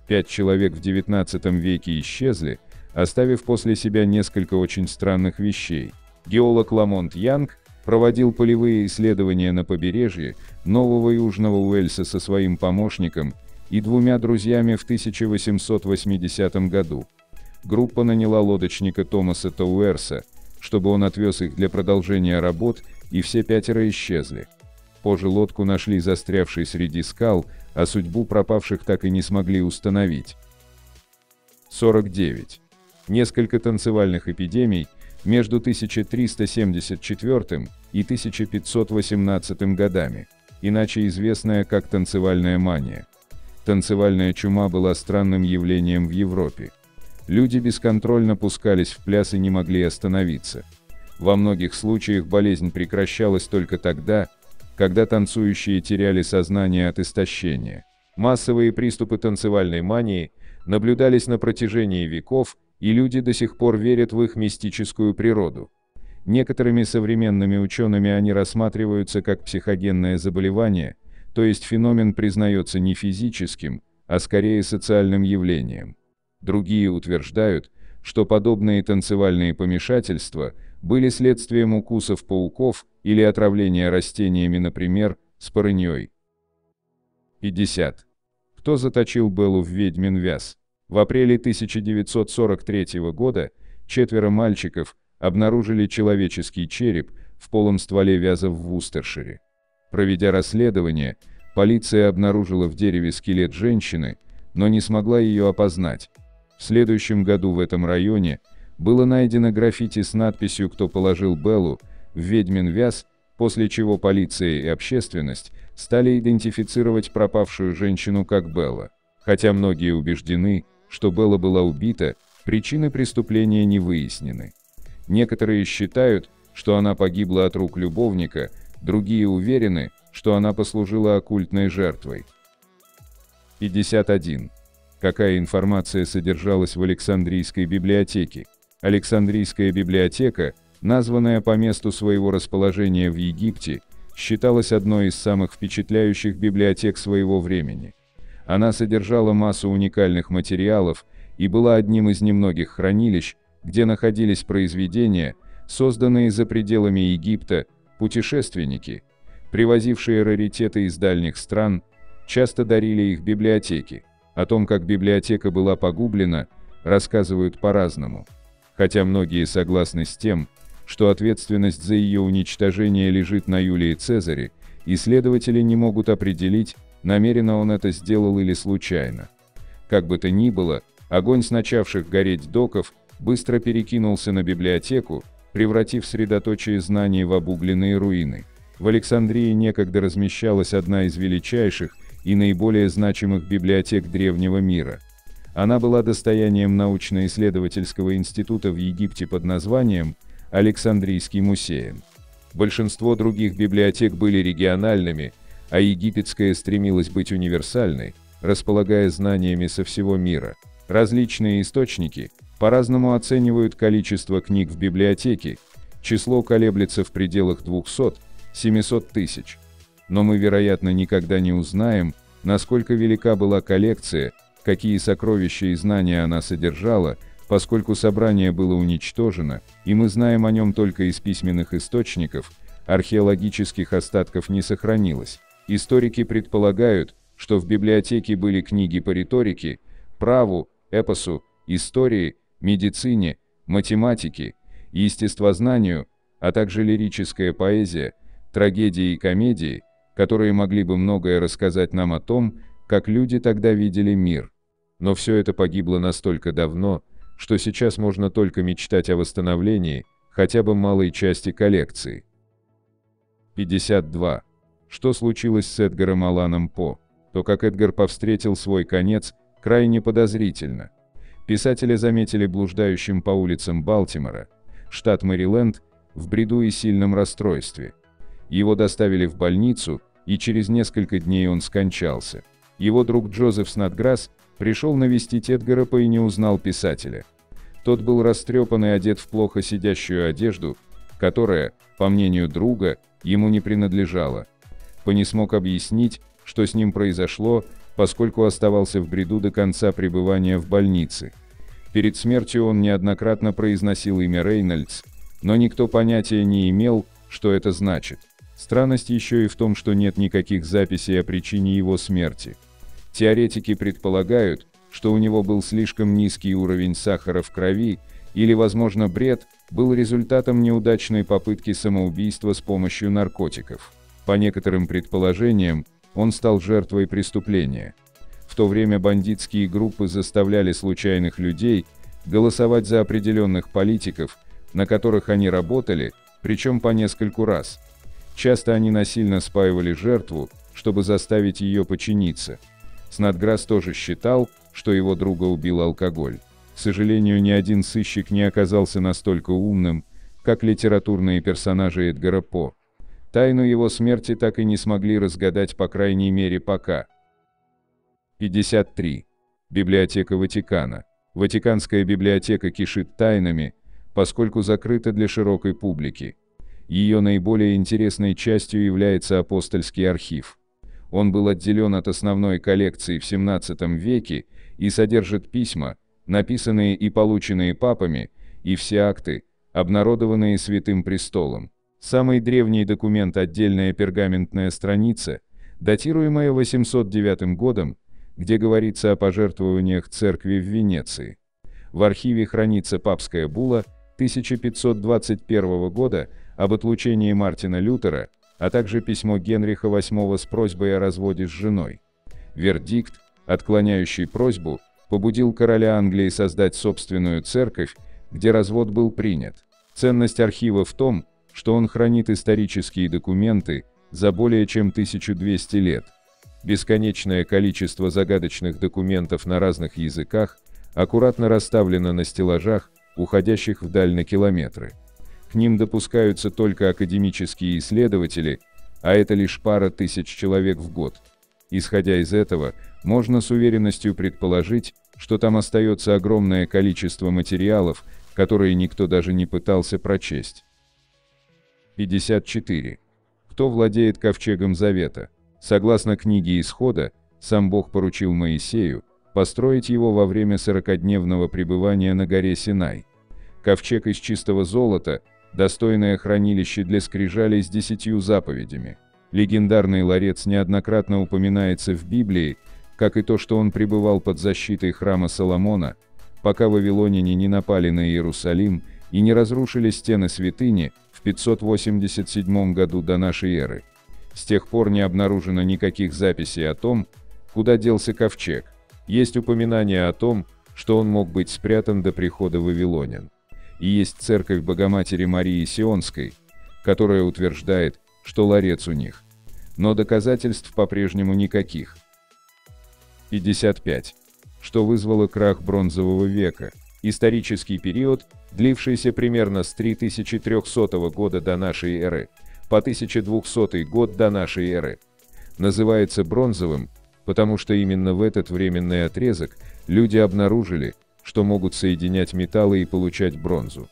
S1: Пять человек в XIX веке исчезли, оставив после себя несколько очень странных вещей – Геолог Ламонт Янг проводил полевые исследования на побережье Нового Южного Уэльса со своим помощником и двумя друзьями в 1880 году. Группа наняла лодочника Томаса Тауэрса, чтобы он отвез их для продолжения работ, и все пятеро исчезли. Позже лодку нашли застрявшей среди скал, а судьбу пропавших так и не смогли установить. 49. Несколько танцевальных эпидемий – между 1374 и 1518 годами, иначе известная как танцевальная мания. Танцевальная чума была странным явлением в Европе. Люди бесконтрольно пускались в пляс и не могли остановиться. Во многих случаях болезнь прекращалась только тогда, когда танцующие теряли сознание от истощения. Массовые приступы танцевальной мании наблюдались на протяжении веков и люди до сих пор верят в их мистическую природу. Некоторыми современными учеными они рассматриваются как психогенное заболевание, то есть феномен признается не физическим, а скорее социальным явлением. Другие утверждают, что подобные танцевальные помешательства были следствием укусов пауков или отравления растениями, например, спорыньей. 50. Кто заточил Беллу в ведьмин вяз? В апреле 1943 года четверо мальчиков обнаружили человеческий череп в полом стволе вяза в Вустершире. Проведя расследование, полиция обнаружила в дереве скелет женщины, но не смогла ее опознать. В следующем году в этом районе было найдено граффити с надписью «Кто положил Беллу» в ведьмин вяз, после чего полиция и общественность стали идентифицировать пропавшую женщину как Белла. Хотя многие убеждены, что Белла была убита, причины преступления не выяснены. Некоторые считают, что она погибла от рук любовника, другие уверены, что она послужила оккультной жертвой. 51. Какая информация содержалась в Александрийской библиотеке? Александрийская библиотека, названная по месту своего расположения в Египте, считалась одной из самых впечатляющих библиотек своего времени – Она содержала массу уникальных материалов и была одним из немногих хранилищ, где находились произведения, созданные за пределами Египта, путешественники, привозившие раритеты из дальних стран, часто дарили их библиотеке. О том, как библиотека была погублена, рассказывают по-разному. Хотя многие согласны с тем, что ответственность за ее уничтожение лежит на Юлии Цезаре, исследователи не могут определить, намеренно он это сделал или случайно. Как бы то ни было, огонь с начавших гореть доков быстро перекинулся на библиотеку, превратив средоточие знаний в обугленные руины. В Александрии некогда размещалась одна из величайших и наиболее значимых библиотек древнего мира. Она была достоянием научно-исследовательского института в Египте под названием Александрийский мусеен. Большинство других библиотек были региональными, а египетская стремилась быть универсальной, располагая знаниями со всего мира. Различные источники по-разному оценивают количество книг в библиотеке, число колеблется в пределах 200-700 тысяч. Но мы, вероятно, никогда не узнаем, насколько велика была коллекция, какие сокровища и знания она содержала, поскольку собрание было уничтожено, и мы знаем о нем только из письменных источников, археологических остатков не сохранилось. Историки предполагают, что в библиотеке были книги по риторике, праву, эпосу, истории, медицине, математике, естествознанию, а также лирическая поэзия, трагедии и комедии, которые могли бы многое рассказать нам о том, как люди тогда видели мир. Но все это погибло настолько давно, что сейчас можно только мечтать о восстановлении хотя бы малой части коллекции. 52. Что случилось с Эдгаром Аланом По? То, как Эдгар повстретил свой конец, крайне подозрительно. Писателя заметили блуждающим по улицам Балтимора, штат Мэриленд, в бреду и сильном расстройстве. Его доставили в больницу, и через несколько дней он скончался. Его друг Джозеф Снадграсс пришел навестить Эдгара По и не узнал писателя. Тот был растрепан и одет в плохо сидящую одежду, которая, по мнению друга, ему не принадлежала. По не смог объяснить, что с ним произошло, поскольку оставался в бреду до конца пребывания в больнице. Перед смертью он неоднократно произносил имя Рейнольдс, но никто понятия не имел, что это значит. Странность еще и в том, что нет никаких записей о причине его смерти. Теоретики предполагают, что у него был слишком низкий уровень сахара в крови, или, возможно, бред был результатом неудачной попытки самоубийства с помощью наркотиков. По некоторым предположениям, он стал жертвой преступления. В то время бандитские группы заставляли случайных людей голосовать за определенных политиков, на которых они работали, причем по нескольку раз. Часто они насильно спаивали жертву, чтобы заставить ее подчиниться. Снадграсс тоже считал, что его друга убил алкоголь. К сожалению, ни один сыщик не оказался настолько умным, как литературные персонажи Эдгара По. Тайну его смерти так и не смогли разгадать по крайней мере пока. 53. Библиотека Ватикана. Ватиканская библиотека кишит тайнами, поскольку закрыта для широкой публики. Ее наиболее интересной частью является апостольский архив. Он был отделен от основной коллекции в 17 веке и содержит письма, написанные и полученные папами, и все акты, обнародованные Святым Престолом. Самый древний документ – отдельная пергаментная страница, датируемая 809 годом, где говорится о пожертвованиях церкви в Венеции. В архиве хранится папская була 1521 года об отлучении Мартина Лютера, а также письмо Генриха VIII с просьбой о разводе с женой. Вердикт, отклоняющий просьбу, побудил короля Англии создать собственную церковь, где развод был принят. Ценность архива в том, что он хранит исторические документы за более чем 1200 лет. Бесконечное количество загадочных документов на разных языках аккуратно расставлено на стеллажах, уходящих вдаль на километры. К ним допускаются только академические исследователи, а это лишь пара тысяч человек в год. Исходя из этого, можно с уверенностью предположить, что там остается огромное количество материалов, которые никто даже не пытался прочесть. 54. Кто владеет ковчегом Завета? Согласно книге Исхода, сам Бог поручил Моисею построить его во время сорокодневного пребывания на горе Синай. Ковчег из чистого золота, достойное хранилище для скрижалей с десятью заповедями. Легендарный ларец неоднократно упоминается в Библии, как и то, что он пребывал под защитой храма Соломона, пока вавилоняне не напали на Иерусалим и не разрушили стены святыни 587 году до нашей эры. С тех пор не обнаружено никаких записей о том, куда делся ковчег. Есть упоминание о том, что он мог быть спрятан до прихода вавилонян. И есть церковь Богоматери Марии Сионской, которая утверждает, что ларец у них. Но доказательств по-прежнему никаких. 55. Что вызвало крах бронзового века. Исторический период, длившийся примерно с 3300 года до нашей эры по 1200 год до нашей эры. Называется бронзовым, потому что именно в этот временный отрезок люди обнаружили, что могут соединять металлы и получать бронзу.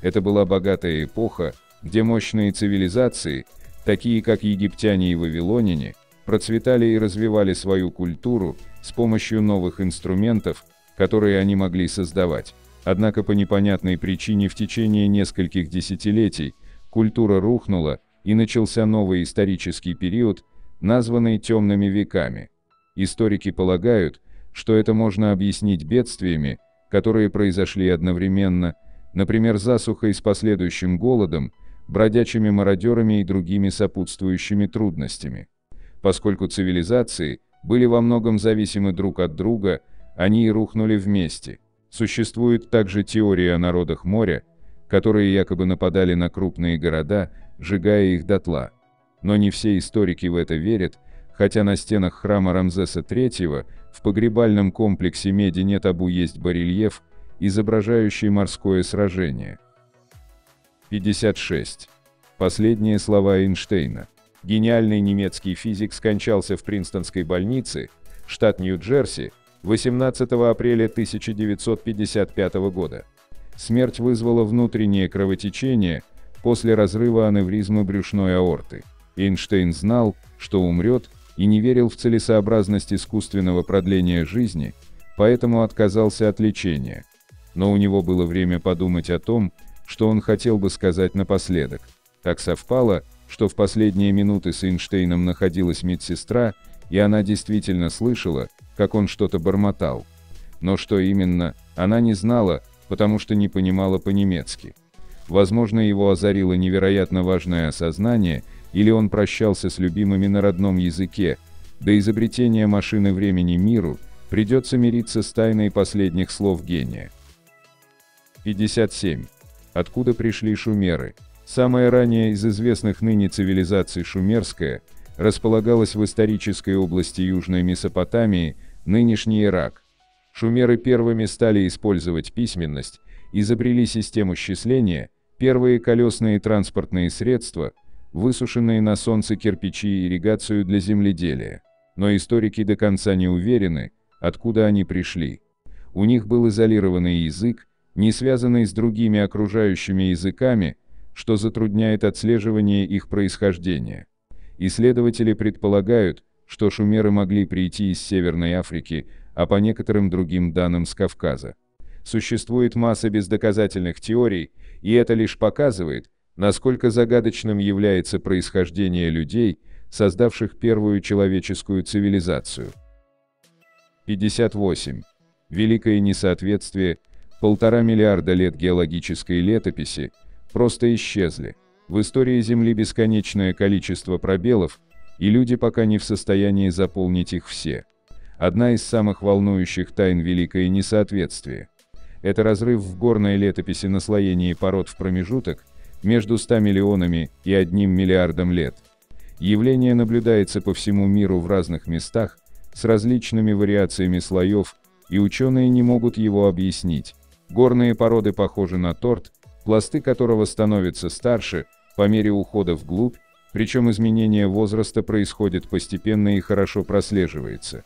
S1: Это была богатая эпоха, где мощные цивилизации, такие как египтяне и вавилоняне, процветали и развивали свою культуру с помощью новых инструментов, которые они могли создавать. Однако по непонятной причине в течение нескольких десятилетий культура рухнула и начался новый исторический период, названный темными веками. Историки полагают, что это можно объяснить бедствиями, которые произошли одновременно, например, засухой с последующим голодом, бродячими мародерами и другими сопутствующими трудностями. Поскольку цивилизации были во многом зависимы друг от друга, они и рухнули вместе. Существует также теория о народах моря, которые якобы нападали на крупные города, сжигая их дотла. Но не все историки в это верят, хотя на стенах храма Рамзеса III в погребальном комплексе Меди-Нет-Абу есть барельеф, изображающий морское сражение. 56. Последние слова Эйнштейна. Гениальный немецкий физик скончался в Принстонской больнице, штат Нью-Джерси, 18 апреля 1955 года. Смерть вызвала внутреннее кровотечение после разрыва аневризмы брюшной аорты. Эйнштейн знал, что умрет, и не верил в целесообразность искусственного продления жизни, поэтому отказался от лечения. Но у него было время подумать о том, что он хотел бы сказать напоследок. Так совпало, что в последние минуты с Эйнштейном находилась медсестра, и она действительно слышала, как он что-то бормотал. Но что именно, она не знала, потому что не понимала по-немецки. Возможно, его озарило невероятно важное осознание – или он прощался с любимыми на родном языке, до изобретения машины времени миру придется мириться с тайной последних слов гения. 57. Откуда пришли шумеры? Самая ранняя из известных ныне цивилизаций шумерская располагалась в исторической области Южной Месопотамии, нынешний Ирак. Шумеры первыми стали использовать письменность, изобрели систему счисления, первые колесные транспортные средства – высушенные на солнце кирпичи и ирригацию для земледелия. Но историки до конца не уверены, откуда они пришли. У них был изолированный язык, не связанный с другими окружающими языками, что затрудняет отслеживание их происхождения. Исследователи предполагают, что шумеры могли прийти из Северной Африки, а по некоторым другим данным с Кавказа. Существует масса бездоказательных теорий, и это лишь показывает, насколько загадочным является происхождение людей, создавших первую человеческую цивилизацию. 58. Великое несоответствие, полтора миллиарда лет геологической летописи, просто исчезли. В истории Земли бесконечное количество пробелов, и люди пока не в состоянии заполнить их все. Одна из самых волнующих тайн Великое несоответствие. Это разрыв в горной летописи наслоении пород в промежуток, между 100 миллионами и 1 миллиардом лет. Явление наблюдается по всему миру в разных местах, с различными вариациями слоев, и ученые не могут его объяснить. Горные породы похожи на торт, пласты которого становятся старше по мере ухода вглубь, причем изменение возраста происходит постепенно и хорошо прослеживается.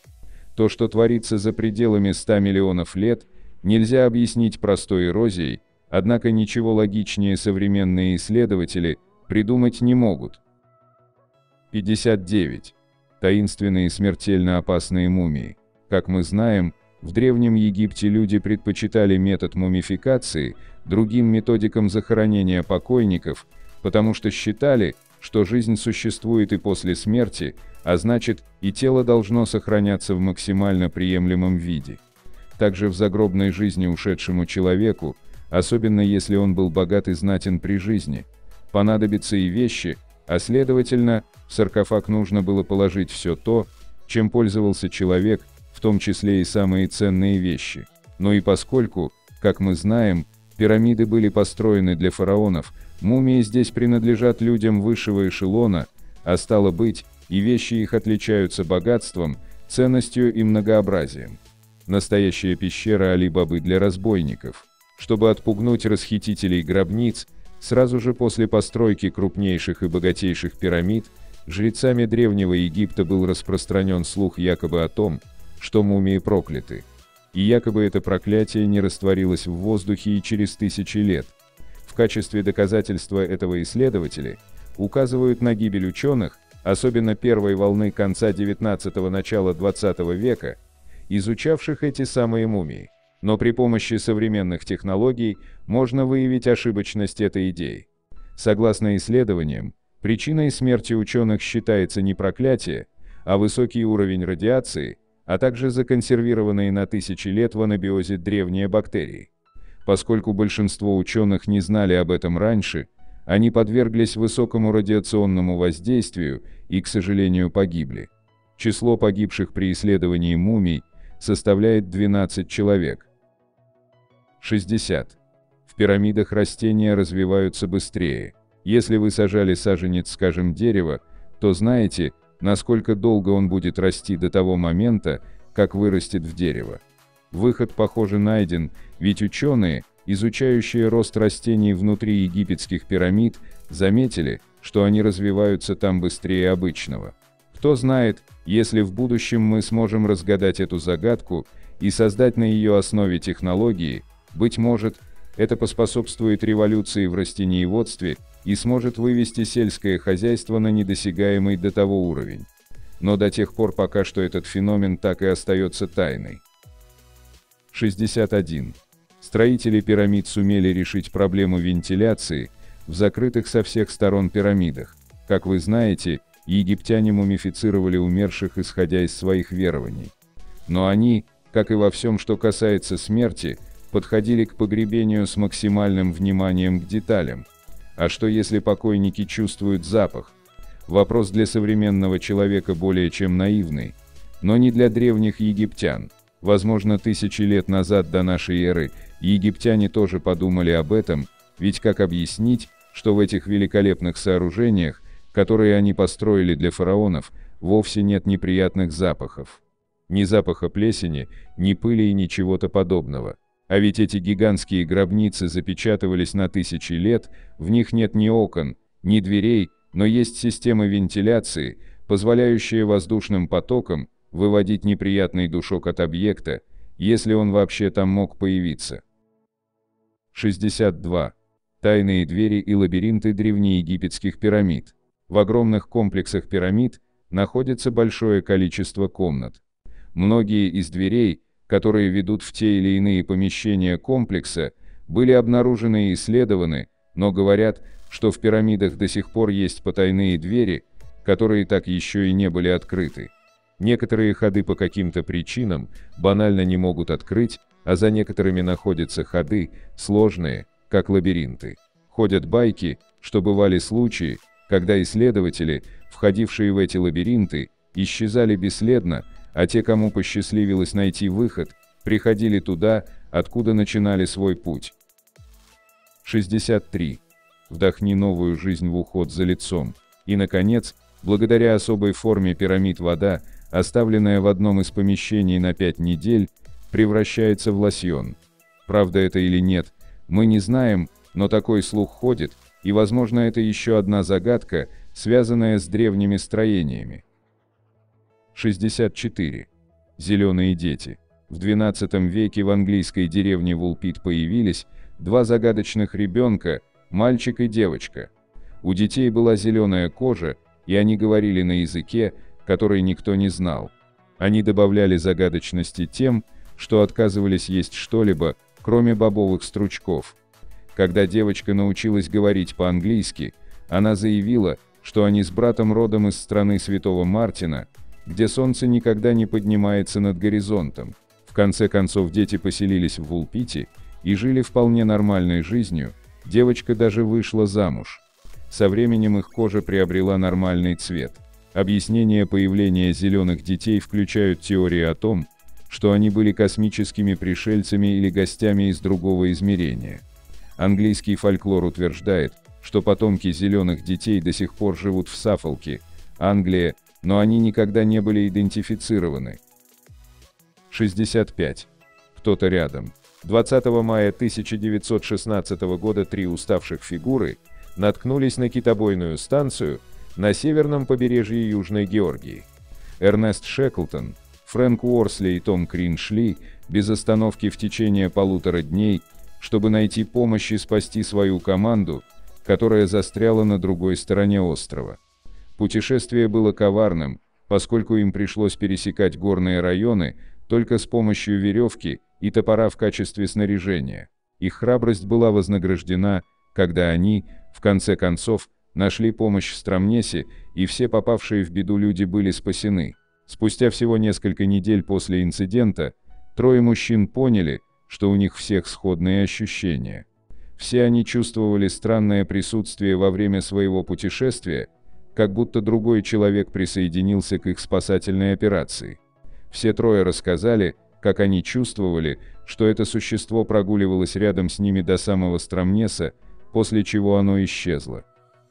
S1: То, что творится за пределами 100 миллионов лет, нельзя объяснить простой эрозией, Однако ничего логичнее современные исследователи придумать не могут. 59. таинственные смертельно опасные мумии. Как мы знаем, в Древнем Египте люди предпочитали метод мумификации другим методикам захоронения покойников, потому что считали, что жизнь существует и после смерти, а значит, и тело должно сохраняться в максимально приемлемом виде. Также в загробной жизни ушедшему человеку, особенно если он был богат и знатен при жизни, понадобятся и вещи, а следовательно, в саркофаг нужно было положить все то, чем пользовался человек, в том числе и самые ценные вещи. Но и поскольку, как мы знаем, пирамиды были построены для фараонов, мумии здесь принадлежат людям высшего эшелона, а стало быть, и вещи их отличаются богатством, ценностью и многообразием. Настоящая пещера Али-Бабы для разбойников. Чтобы отпугнуть расхитителей гробниц, сразу же после постройки крупнейших и богатейших пирамид, жрецами Древнего Египта был распространен слух якобы о том, что мумии прокляты. И якобы это проклятие не растворилось в воздухе и через тысячи лет. В качестве доказательства этого исследователи указывают на гибель ученых, особенно первой волны конца 19-го начала 20 века, изучавших эти самые мумии. Но при помощи современных технологий можно выявить ошибочность этой идеи. Согласно исследованиям, причиной смерти ученых считается не проклятие, а высокий уровень радиации – а также законсервированные на тысячи лет в анабиозе древние бактерии. Поскольку большинство ученых не знали об этом раньше, они подверглись высокому радиационному воздействию и, к сожалению, погибли. Число погибших при исследовании мумий составляет 12 человек. 60. В пирамидах растения развиваются быстрее. Если вы сажали саженец, скажем, дерева, то знаете, насколько долго он будет расти до того момента, как вырастет в дерево. Выход, похоже, найден, ведь ученые, изучающие рост растений внутри египетских пирамид, заметили, что они развиваются там быстрее обычного. Кто знает, если в будущем мы сможем разгадать эту загадку и создать на ее основе технологии, быть может, это поспособствует революции в растениеводстве и сможет вывести сельское хозяйство на недосягаемый до того уровень. Но до тех пор пока что этот феномен так и остается тайной. 61. Строители пирамид сумели решить проблему вентиляции в закрытых со всех сторон пирамидах. Как вы знаете, египтяне мумифицировали умерших исходя из своих верований. Но они, как и во всем, что касается смерти, подходили к погребению с максимальным вниманием к деталям. А что если покойники чувствуют запах? Вопрос для современного человека более чем наивный, но не для древних египтян. Возможно, тысячи лет назад до нашей эры египтяне тоже подумали об этом, ведь как объяснить, что в этих великолепных сооружениях, которые они построили для фараонов, вовсе нет неприятных запахов? Ни запаха плесени, ни пыли и ничего-то подобного. А ведь эти гигантские гробницы запечатывались на тысячи лет, в них нет ни окон, ни дверей, но есть системы вентиляции, позволяющие воздушным потокам выводить неприятный душок от объекта, если он вообще там мог появиться. 62. Тайные двери и лабиринты древнеегипетских пирамид. В огромных комплексах пирамид находится большое количество комнат. Многие из дверей которые ведут в те или иные помещения комплекса, были обнаружены и исследованы, но говорят, что в пирамидах до сих пор есть потайные двери, которые так еще и не были открыты. Некоторые ходы по каким-то причинам банально не могут открыть, а за некоторыми находятся ходы, сложные, как лабиринты. Ходят байки, что бывали случаи, когда исследователи, входившие в эти лабиринты, исчезали бесследно, а те, кому посчастливилось найти выход, приходили туда, откуда начинали свой путь. 63. Вдохни новую жизнь в уход за лицом. И, наконец, благодаря особой форме пирамид вода, оставленная в одном из помещений на 5 недель, превращается в лосьон. Правда это или нет, мы не знаем, но такой слух ходит, и, возможно, это еще одна загадка, связанная с древними строениями. 64. Зеленые дети. В XII веке в английской деревне Вулпит появились два загадочных ребенка, мальчик и девочка. У детей была зеленая кожа, и они говорили на языке, который никто не знал. Они добавляли загадочности тем, что отказывались есть что-либо, кроме бобовых стручков. Когда девочка научилась говорить по-английски, она заявила, что они с братом родом из страны Святого Мартина, где солнце никогда не поднимается над горизонтом. В конце концов дети поселились в Вулпите и жили вполне нормальной жизнью, девочка даже вышла замуж. Со временем их кожа приобрела нормальный цвет. Объяснения появления зеленых детей включают теории о том, что они были космическими пришельцами или гостями из другого измерения. Английский фольклор утверждает, что потомки зеленых детей до сих пор живут в Саффолке, Англия, но они никогда не были идентифицированы. 65. Кто-то рядом. 20 мая 1916 года три уставших фигуры наткнулись на китобойную станцию на северном побережье Южной Георгии. Эрнест Шеклтон, Фрэнк Уорсли и Том Крин шли без остановки в течение полутора дней, чтобы найти помощь и спасти свою команду, которая застряла на другой стороне острова. Путешествие было коварным, поскольку им пришлось пересекать горные районы только с помощью веревки и топора в качестве снаряжения. Их храбрость была вознаграждена, когда они, в конце концов, нашли помощь в Стромнесе, и все попавшие в беду люди были спасены. Спустя всего несколько недель после инцидента, трое мужчин поняли, что у них всех сходные ощущения. Все они чувствовали странное присутствие во время своего путешествия, как будто другой человек присоединился к их спасательной операции. Все трое рассказали, как они чувствовали, что это существо прогуливалось рядом с ними до самого Стромнеса, после чего оно исчезло.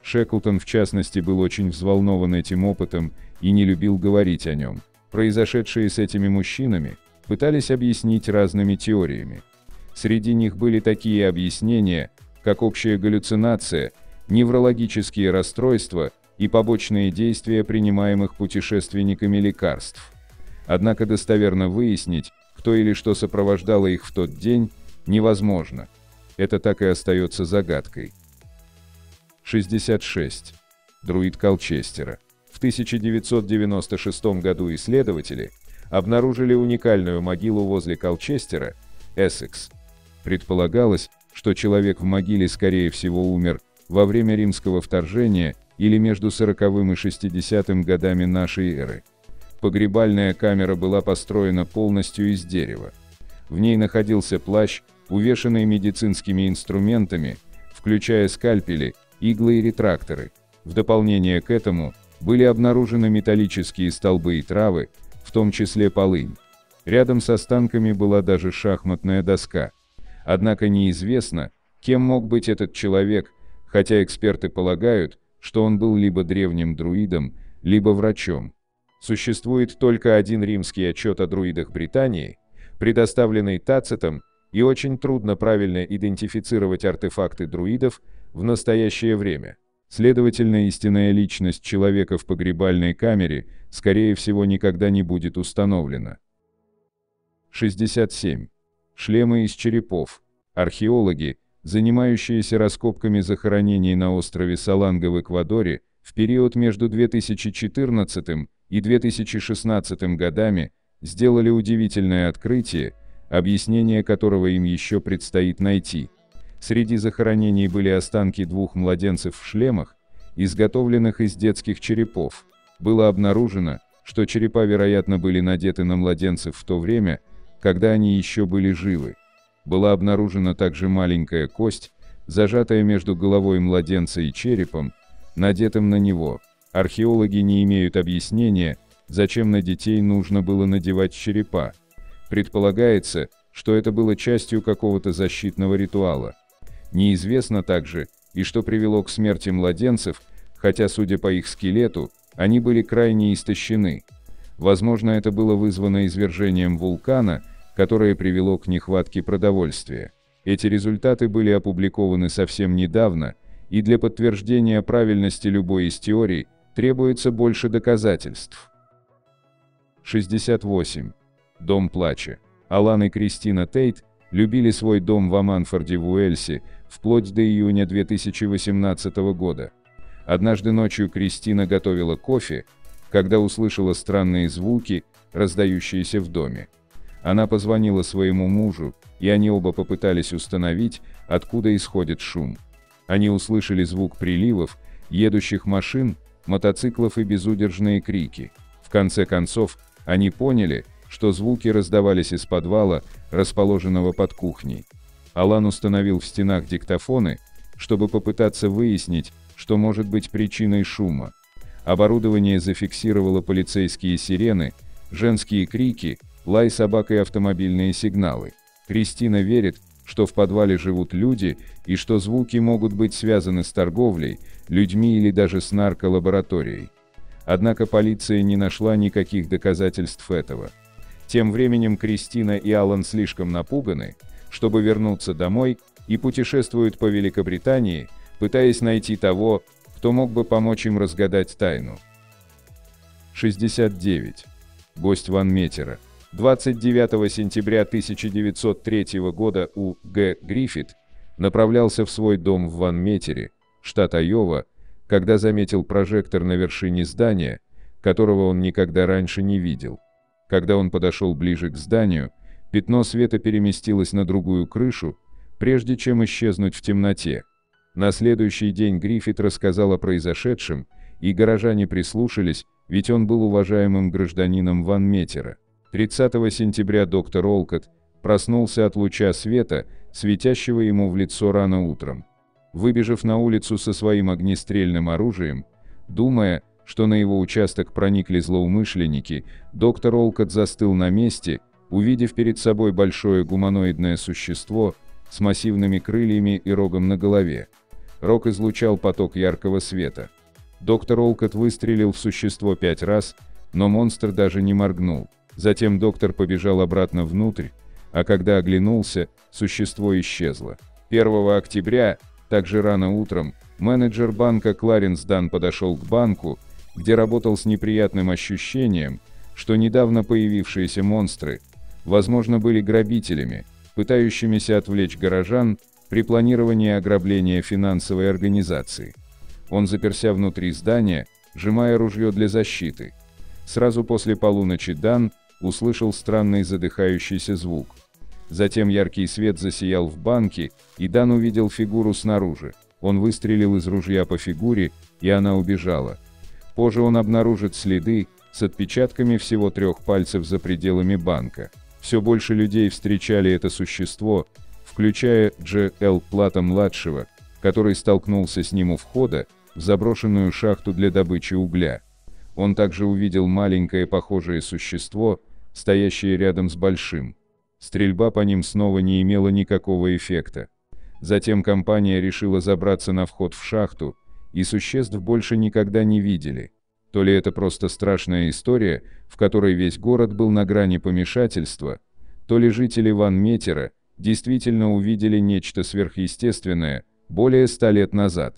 S1: Шеклтон, в частности, был очень взволнован этим опытом и не любил говорить о нем. Произошедшие с этими мужчинами пытались объяснить разными теориями. Среди них были такие объяснения, как общая галлюцинация, неврологические расстройства и побочные действия принимаемых путешественниками лекарств. Однако достоверно выяснить, кто или что сопровождало их в тот день, невозможно. Это так и остается загадкой. 66. Друид Колчестера. В 1996 году исследователи обнаружили уникальную могилу возле Колчестера, Эссекс. Предполагалось, что человек в могиле скорее всего умер во время римского вторжения или между 40 и 60 годами нашей эры. Погребальная камера была построена полностью из дерева. В ней находился плащ, увешанный медицинскими инструментами, включая скальпели, иглы и ретракторы. В дополнение к этому были обнаружены металлические столбы и травы, в том числе полынь. Рядом с останками была даже шахматная доска. Однако неизвестно, кем мог быть этот человек, хотя эксперты полагают, что он был либо древним друидом, либо врачом. Существует только один римский отчет о друидах Британии, предоставленный Тацитом, и очень трудно правильно идентифицировать артефакты друидов в настоящее время. Следовательно, истинная личность человека в погребальной камере, скорее всего, никогда не будет установлена. 67. Шлемы из черепов. Археологи, занимающиеся раскопками захоронений на острове Саланга в Эквадоре, в период между 2014 и 2016 годами, сделали удивительное открытие, объяснение которого им еще предстоит найти. Среди захоронений были останки двух младенцев в шлемах, изготовленных из детских черепов. Было обнаружено, что черепа, вероятно, были надеты на младенцев в то время, когда они еще были живы. Была обнаружена также маленькая кость, зажатая между головой младенца и черепом, надетым на него. Археологи не имеют объяснения, зачем на детей нужно было надевать черепа. Предполагается, что это было частью какого-то защитного ритуала. Неизвестно также, и что привело к смерти младенцев, хотя, судя по их скелету, они были крайне истощены. Возможно, это было вызвано извержением вулкана, которое привело к нехватке продовольствия. Эти результаты были опубликованы совсем недавно, и для подтверждения правильности любой из теорий требуется больше доказательств. 68. Дом плача. Алан и Кристина Тейт любили свой дом в Аманфорде в Уэльсе, вплоть до июня 2018 года. Однажды ночью Кристина готовила кофе, когда услышала странные звуки, раздающиеся в доме. Она позвонила своему мужу, и они оба попытались установить, откуда исходит шум. Они услышали звук приливов, едущих машин, мотоциклов и безудержные крики. В конце концов, они поняли, что звуки раздавались из подвала, расположенного под кухней. Алан установил в стенах диктофоны, чтобы попытаться выяснить, что может быть причиной шума. Оборудование зафиксировало полицейские сирены, женские крики, лай собак и автомобильные сигналы. Кристина верит, что в подвале живут люди и что звуки могут быть связаны с торговлей, людьми или даже с нарколабораторией. Однако полиция не нашла никаких доказательств этого. Тем временем Кристина и Алан слишком напуганы, чтобы вернуться домой, и путешествуют по Великобритании, пытаясь найти того, кто мог бы помочь им разгадать тайну. 69. Гость Ван Метера. 29 сентября 1903 года У. Г. Гриффит направлялся в свой дом в Ван Метере, штат Айова, когда заметил прожектор на вершине здания, которого он никогда раньше не видел. Когда он подошел ближе к зданию, пятно света переместилось на другую крышу, прежде чем исчезнуть в темноте. На следующий день Гриффит рассказал о произошедшем, и горожане прислушались, ведь он был уважаемым гражданином Ван Метера. 30 сентября доктор Олкот проснулся от луча света, светящего ему в лицо рано утром. Выбежав на улицу со своим огнестрельным оружием, думая, что на его участок проникли злоумышленники, доктор Олкот застыл на месте, увидев перед собой большое гуманоидное существо с массивными крыльями и рогом на голове. Рог излучал поток яркого света. Доктор Олкот выстрелил в существо пять раз, но монстр даже не моргнул. Затем доктор побежал обратно внутрь, а когда оглянулся, существо исчезло. 1 октября, также рано утром, менеджер банка Кларенс Дан подошел к банку, где работал с неприятным ощущением, что недавно появившиеся монстры, возможно, были грабителями, пытающимися отвлечь горожан при планировании ограбления финансовой организации. Он заперся внутри здания, сжимая ружье для защиты. Сразу после полуночи Дан услышал странный задыхающийся звук. Затем яркий свет засиял в банке, и Дан увидел фигуру снаружи. Он выстрелил из ружья по фигуре, и она убежала. Позже он обнаружит следы с отпечатками всего трех пальцев за пределами банка. Все больше людей встречали это существо, включая Дж. Л. Плата-младшего, который столкнулся с ним у входа в заброшенную шахту для добычи угля. Он также увидел маленькое похожее существо, стоящие рядом с большим. Стрельба по ним снова не имела никакого эффекта. Затем компания решила забраться на вход в шахту, и существ больше никогда не видели. То ли это просто страшная история, в которой весь город был на грани помешательства, то ли жители Ван Метера действительно увидели нечто сверхъестественное более ста лет назад.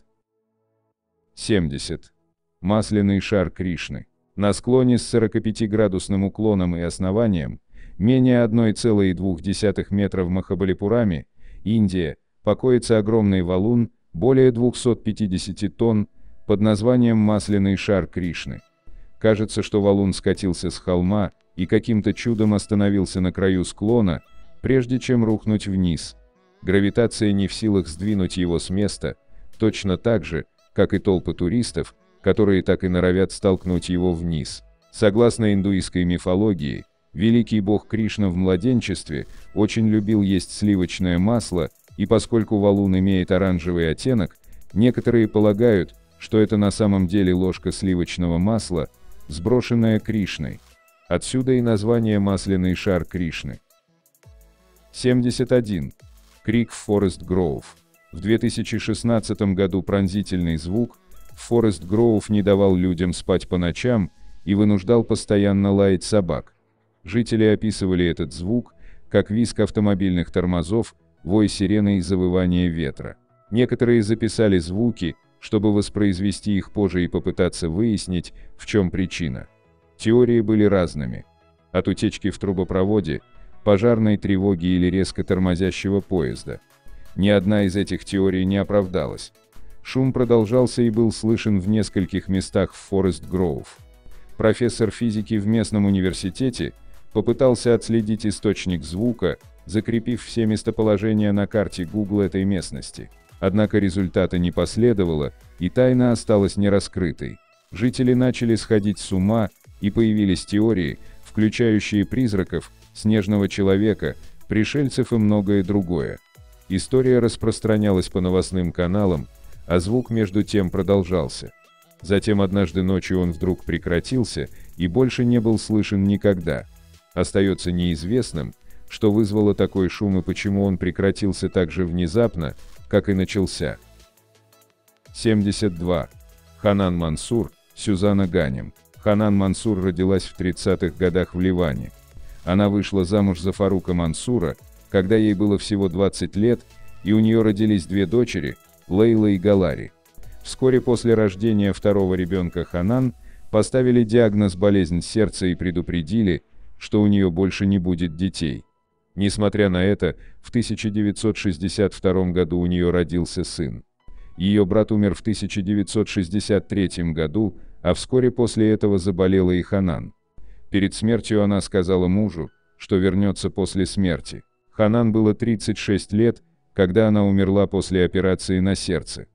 S1: 70. Масляный шар Кришны. На склоне с 45-градусным уклоном и основанием, менее 1,2 метра в Махабалипураме, Индия, покоится огромный валун, более 250 тонн, под названием «Масляный шар Кришны». Кажется, что валун скатился с холма и каким-то чудом остановился на краю склона, прежде чем рухнуть вниз. Гравитация не в силах сдвинуть его с места, точно так же, как и толпы туристов, которые так и норовят столкнуть его вниз. Согласно индуистской мифологии, великий бог Кришна в младенчестве очень любил есть сливочное масло, и поскольку валун имеет оранжевый оттенок, некоторые полагают, что это на самом деле ложка сливочного масла, сброшенная Кришной. Отсюда и название «масляный шар Кришны». 71. Крик в Форест Гроув. В 2016 году пронзительный звук, Форест Гроув не давал людям спать по ночам и вынуждал постоянно лаять собак. Жители описывали этот звук как визг автомобильных тормозов, вой сирены и завывание ветра. Некоторые записали звуки, чтобы воспроизвести их позже и попытаться выяснить, в чем причина. Теории были разными. От утечки в трубопроводе, пожарной тревоги или резко тормозящего поезда. Ни одна из этих теорий не оправдалась. Шум продолжался и был слышен в нескольких местах в Форест Гроув. профессор физики в местном университете, попытался отследить источник звука, закрепив все местоположения на карте Google этой местности. Однако результата не последовало, и тайна осталась нераскрытой. Жители начали сходить с ума, и появились теории, включающие призраков, снежного человека, пришельцев и многое другое. История распространялась по новостным каналам, а звук между тем продолжался. Затем однажды ночью он вдруг прекратился и больше не был слышен никогда. Остается неизвестным, что вызвало такой шум и почему он прекратился так же внезапно, как и начался. 72. Ханан Мансур, Сюзанна Ганем. Ханан Мансур родилась в 30-х годах в Ливане. Она вышла замуж за Фарука Мансура, когда ей было всего 20 лет, и у нее родились две дочери, Лейла и Галари. Вскоре после рождения второго ребенка Ханан поставили диагноз болезнь сердца и предупредили, что у нее больше не будет детей. Несмотря на это, в 1962 году у нее родился сын. Ее брат умер в 1963 году, а вскоре после этого заболела и Ханан. Перед смертью она сказала мужу, что вернется после смерти. Ханан было 36 лет, когда она умерла после операции на сердце.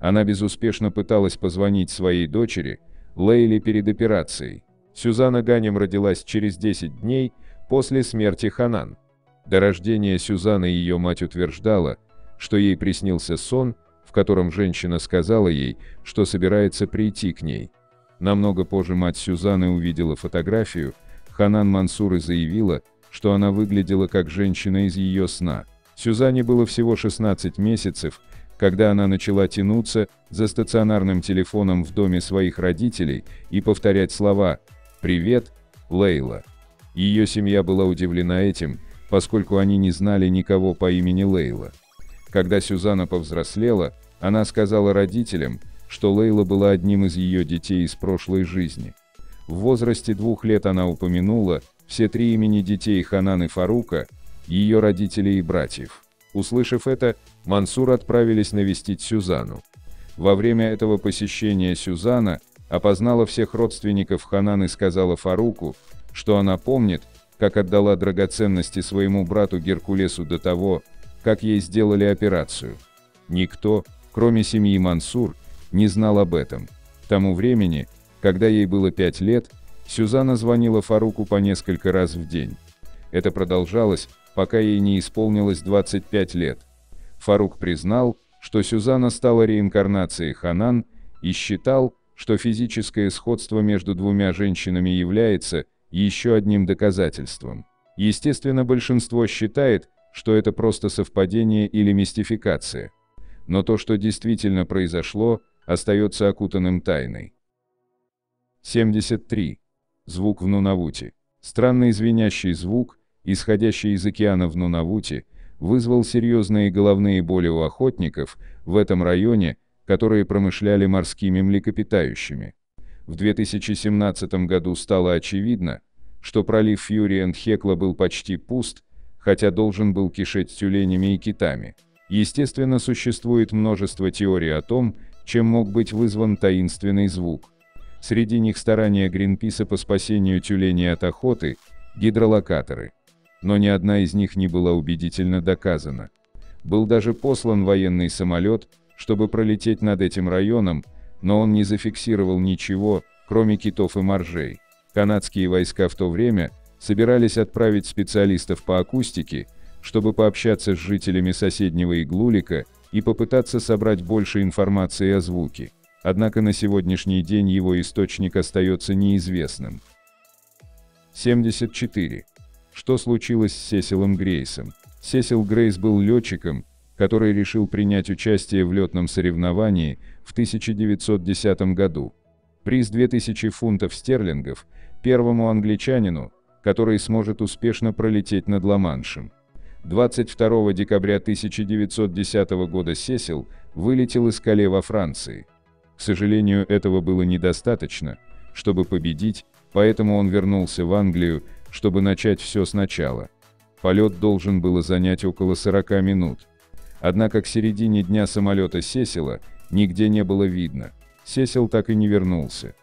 S1: Она безуспешно пыталась позвонить своей дочери, Лейле перед операцией. Сюзанна Ганем родилась через 10 дней после смерти Ханан. До рождения Сюзанны ее мать утверждала, что ей приснился сон, в котором женщина сказала ей, что собирается прийти к ней. Намного позже мать Сюзанны увидела фотографию, Ханан Мансур и заявила, что она выглядела как женщина из ее сна. Сюзанне было всего 16 месяцев, когда она начала тянуться за стационарным телефоном в доме своих родителей и повторять слова «Привет, Лейла». Ее семья была удивлена этим, поскольку они не знали никого по имени Лейла. Когда Сюзанна повзрослела, она сказала родителям, что Лейла была одним из ее детей из прошлой жизни. В возрасте двух лет она упомянула все три имени детей Ханан и Фарука, ее родителей и братьев. Услышав это, Мансур отправились навестить Сюзану. Во время этого посещения Сюзана опознала всех родственников Ханан и сказала Фаруку, что она помнит, как отдала драгоценности своему брату Геркулесу до того, как ей сделали операцию. Никто, кроме семьи Мансур, не знал об этом. К тому времени, когда ей было пять лет, Сюзанна звонила Фаруку по несколько раз в день. Это продолжалось, пока ей не исполнилось 25 лет. Фарук признал, что Сюзанна стала реинкарнацией Ханан и считал, что физическое сходство между двумя женщинами является еще одним доказательством. Естественно, большинство считает, что это просто совпадение или мистификация. Но то, что действительно произошло, остается окутанным тайной. 73. Звук в Нунавуте. Странный звенящий звук, исходящий из океана в Нунавуте, вызвал серьезные головные боли у охотников в этом районе, которые промышляли морскими млекопитающими. В 2017 году стало очевидно, что пролив Фьюри энд Хекла был почти пуст, хотя должен был кишеть тюленями и китами. Естественно, существует множество теорий о том, чем мог быть вызван таинственный звук. Среди них старания Гринписа по спасению тюленей от охоты, гидролокаторы но ни одна из них не была убедительно доказана. Был даже послан военный самолет, чтобы пролететь над этим районом, но он не зафиксировал ничего, кроме китов и моржей. Канадские войска в то время собирались отправить специалистов по акустике, чтобы пообщаться с жителями соседнего Иглулика и попытаться собрать больше информации о звуке. Однако на сегодняшний день его источник остается неизвестным. 74. Что случилось с Сесилом Грейсом? Сесил Грейс был летчиком, который решил принять участие в летном соревновании в 1910 году. Приз 2000 фунтов стерлингов первому англичанину, который сможет успешно пролететь над Ла-Маншем. 22 декабря 1910 года Сесил вылетел из Кале во Франции. К сожалению, этого было недостаточно, чтобы победить, поэтому он вернулся в Англию чтобы начать все сначала. Полет должен было занять около 40 минут. Однако к середине дня самолета Сесила нигде не было видно. Сесил так и не вернулся.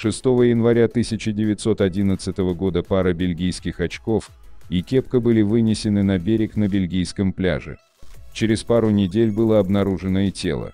S1: 6 января 1911 года пара бельгийских очков и кепка были вынесены на берег на бельгийском пляже. Через пару недель было обнаружено и тело.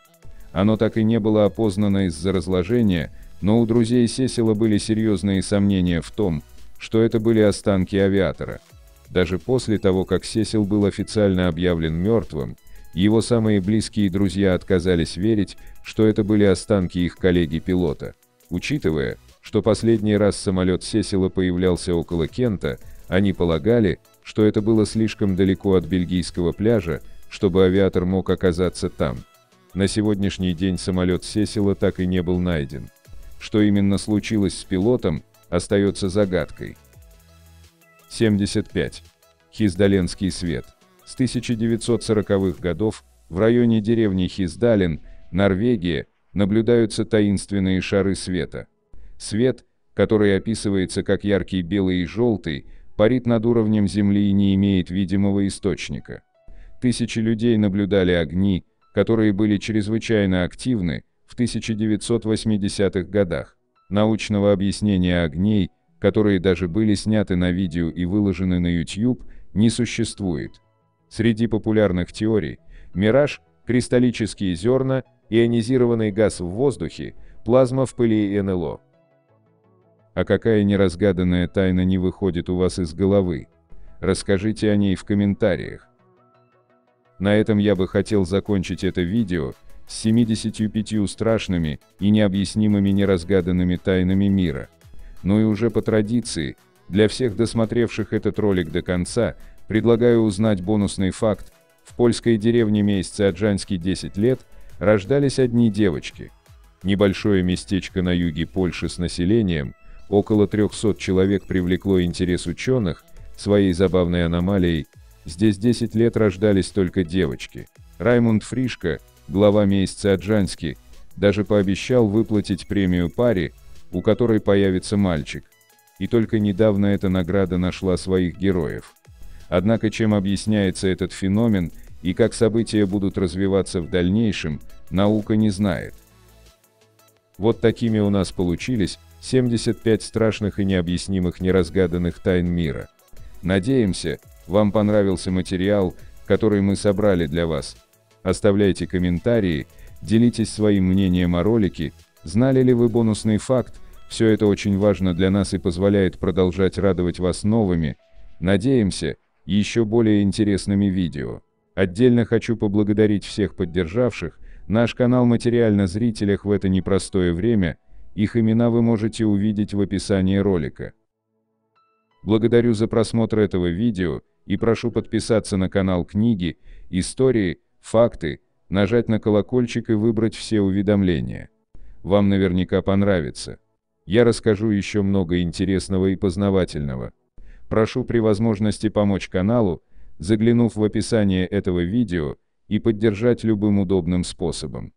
S1: Оно так и не было опознано из-за разложения, но у друзей Сесила были серьезные сомнения в том, что это были останки авиатора. Даже после того, как Сесил был официально объявлен мертвым, его самые близкие друзья отказались верить, что это были останки их коллеги-пилота. Учитывая, что последний раз самолет Сесила появлялся около Кента, они полагали, что это было слишком далеко от бельгийского пляжа, чтобы авиатор мог оказаться там. На сегодняшний день самолет Сесила так и не был найден. Что именно случилось с пилотом, остается загадкой. 75. Хиздаленский свет. С 1940-х годов в районе деревни Хиздален, Норвегия, наблюдаются таинственные шары света. Свет, который описывается как яркий белый и желтый, парит над уровнем Земли и не имеет видимого источника. Тысячи людей наблюдали огни, которые были чрезвычайно активны в 1980-х годах. Научного объяснения огней, которые даже были сняты на видео и выложены на YouTube, не существует. Среди популярных теорий – мираж, кристаллические зерна, ионизированный газ в воздухе, плазма в пыли и НЛО. А какая неразгаданная тайна не выходит у вас из головы? Расскажите о ней в комментариях. На этом я бы хотел закончить это видео с 75 страшными и необъяснимыми неразгаданными тайнами мира. Ну и уже по традиции, для всех досмотревших этот ролик до конца, Предлагаю узнать бонусный факт. В польской деревне месяце Аджанский 10 лет рождались одни девочки. Небольшое местечко на юге Польши с населением, около 300 человек привлекло интерес ученых своей забавной аномалией. Здесь 10 лет рождались только девочки. Раймунд Фришко, глава месяца Аджанский, даже пообещал выплатить премию паре, у которой появится мальчик. И только недавно эта награда нашла своих героев. Однако чем объясняется этот феномен и как события будут развиваться в дальнейшем, наука не знает. Вот такими у нас получились 75 страшных и необъяснимых неразгаданных тайн мира. Надеемся, вам понравился материал, который мы собрали для вас. Оставляйте комментарии, делитесь своим мнением о ролике, знали ли вы бонусный факт, все это очень важно для нас и позволяет продолжать радовать вас новыми, надеемся, еще более интересными видео. Отдельно хочу поблагодарить всех поддержавших наш канал материально зрителях в это непростое время, их имена вы можете увидеть в описании ролика. Благодарю за просмотр этого видео и прошу подписаться на канал книги, истории, факты, нажать на колокольчик и выбрать все уведомления. Вам наверняка понравится. Я расскажу еще много интересного и познавательного. Прошу при возможности помочь каналу, заглянув в описание этого видео, и поддержать любым удобным способом.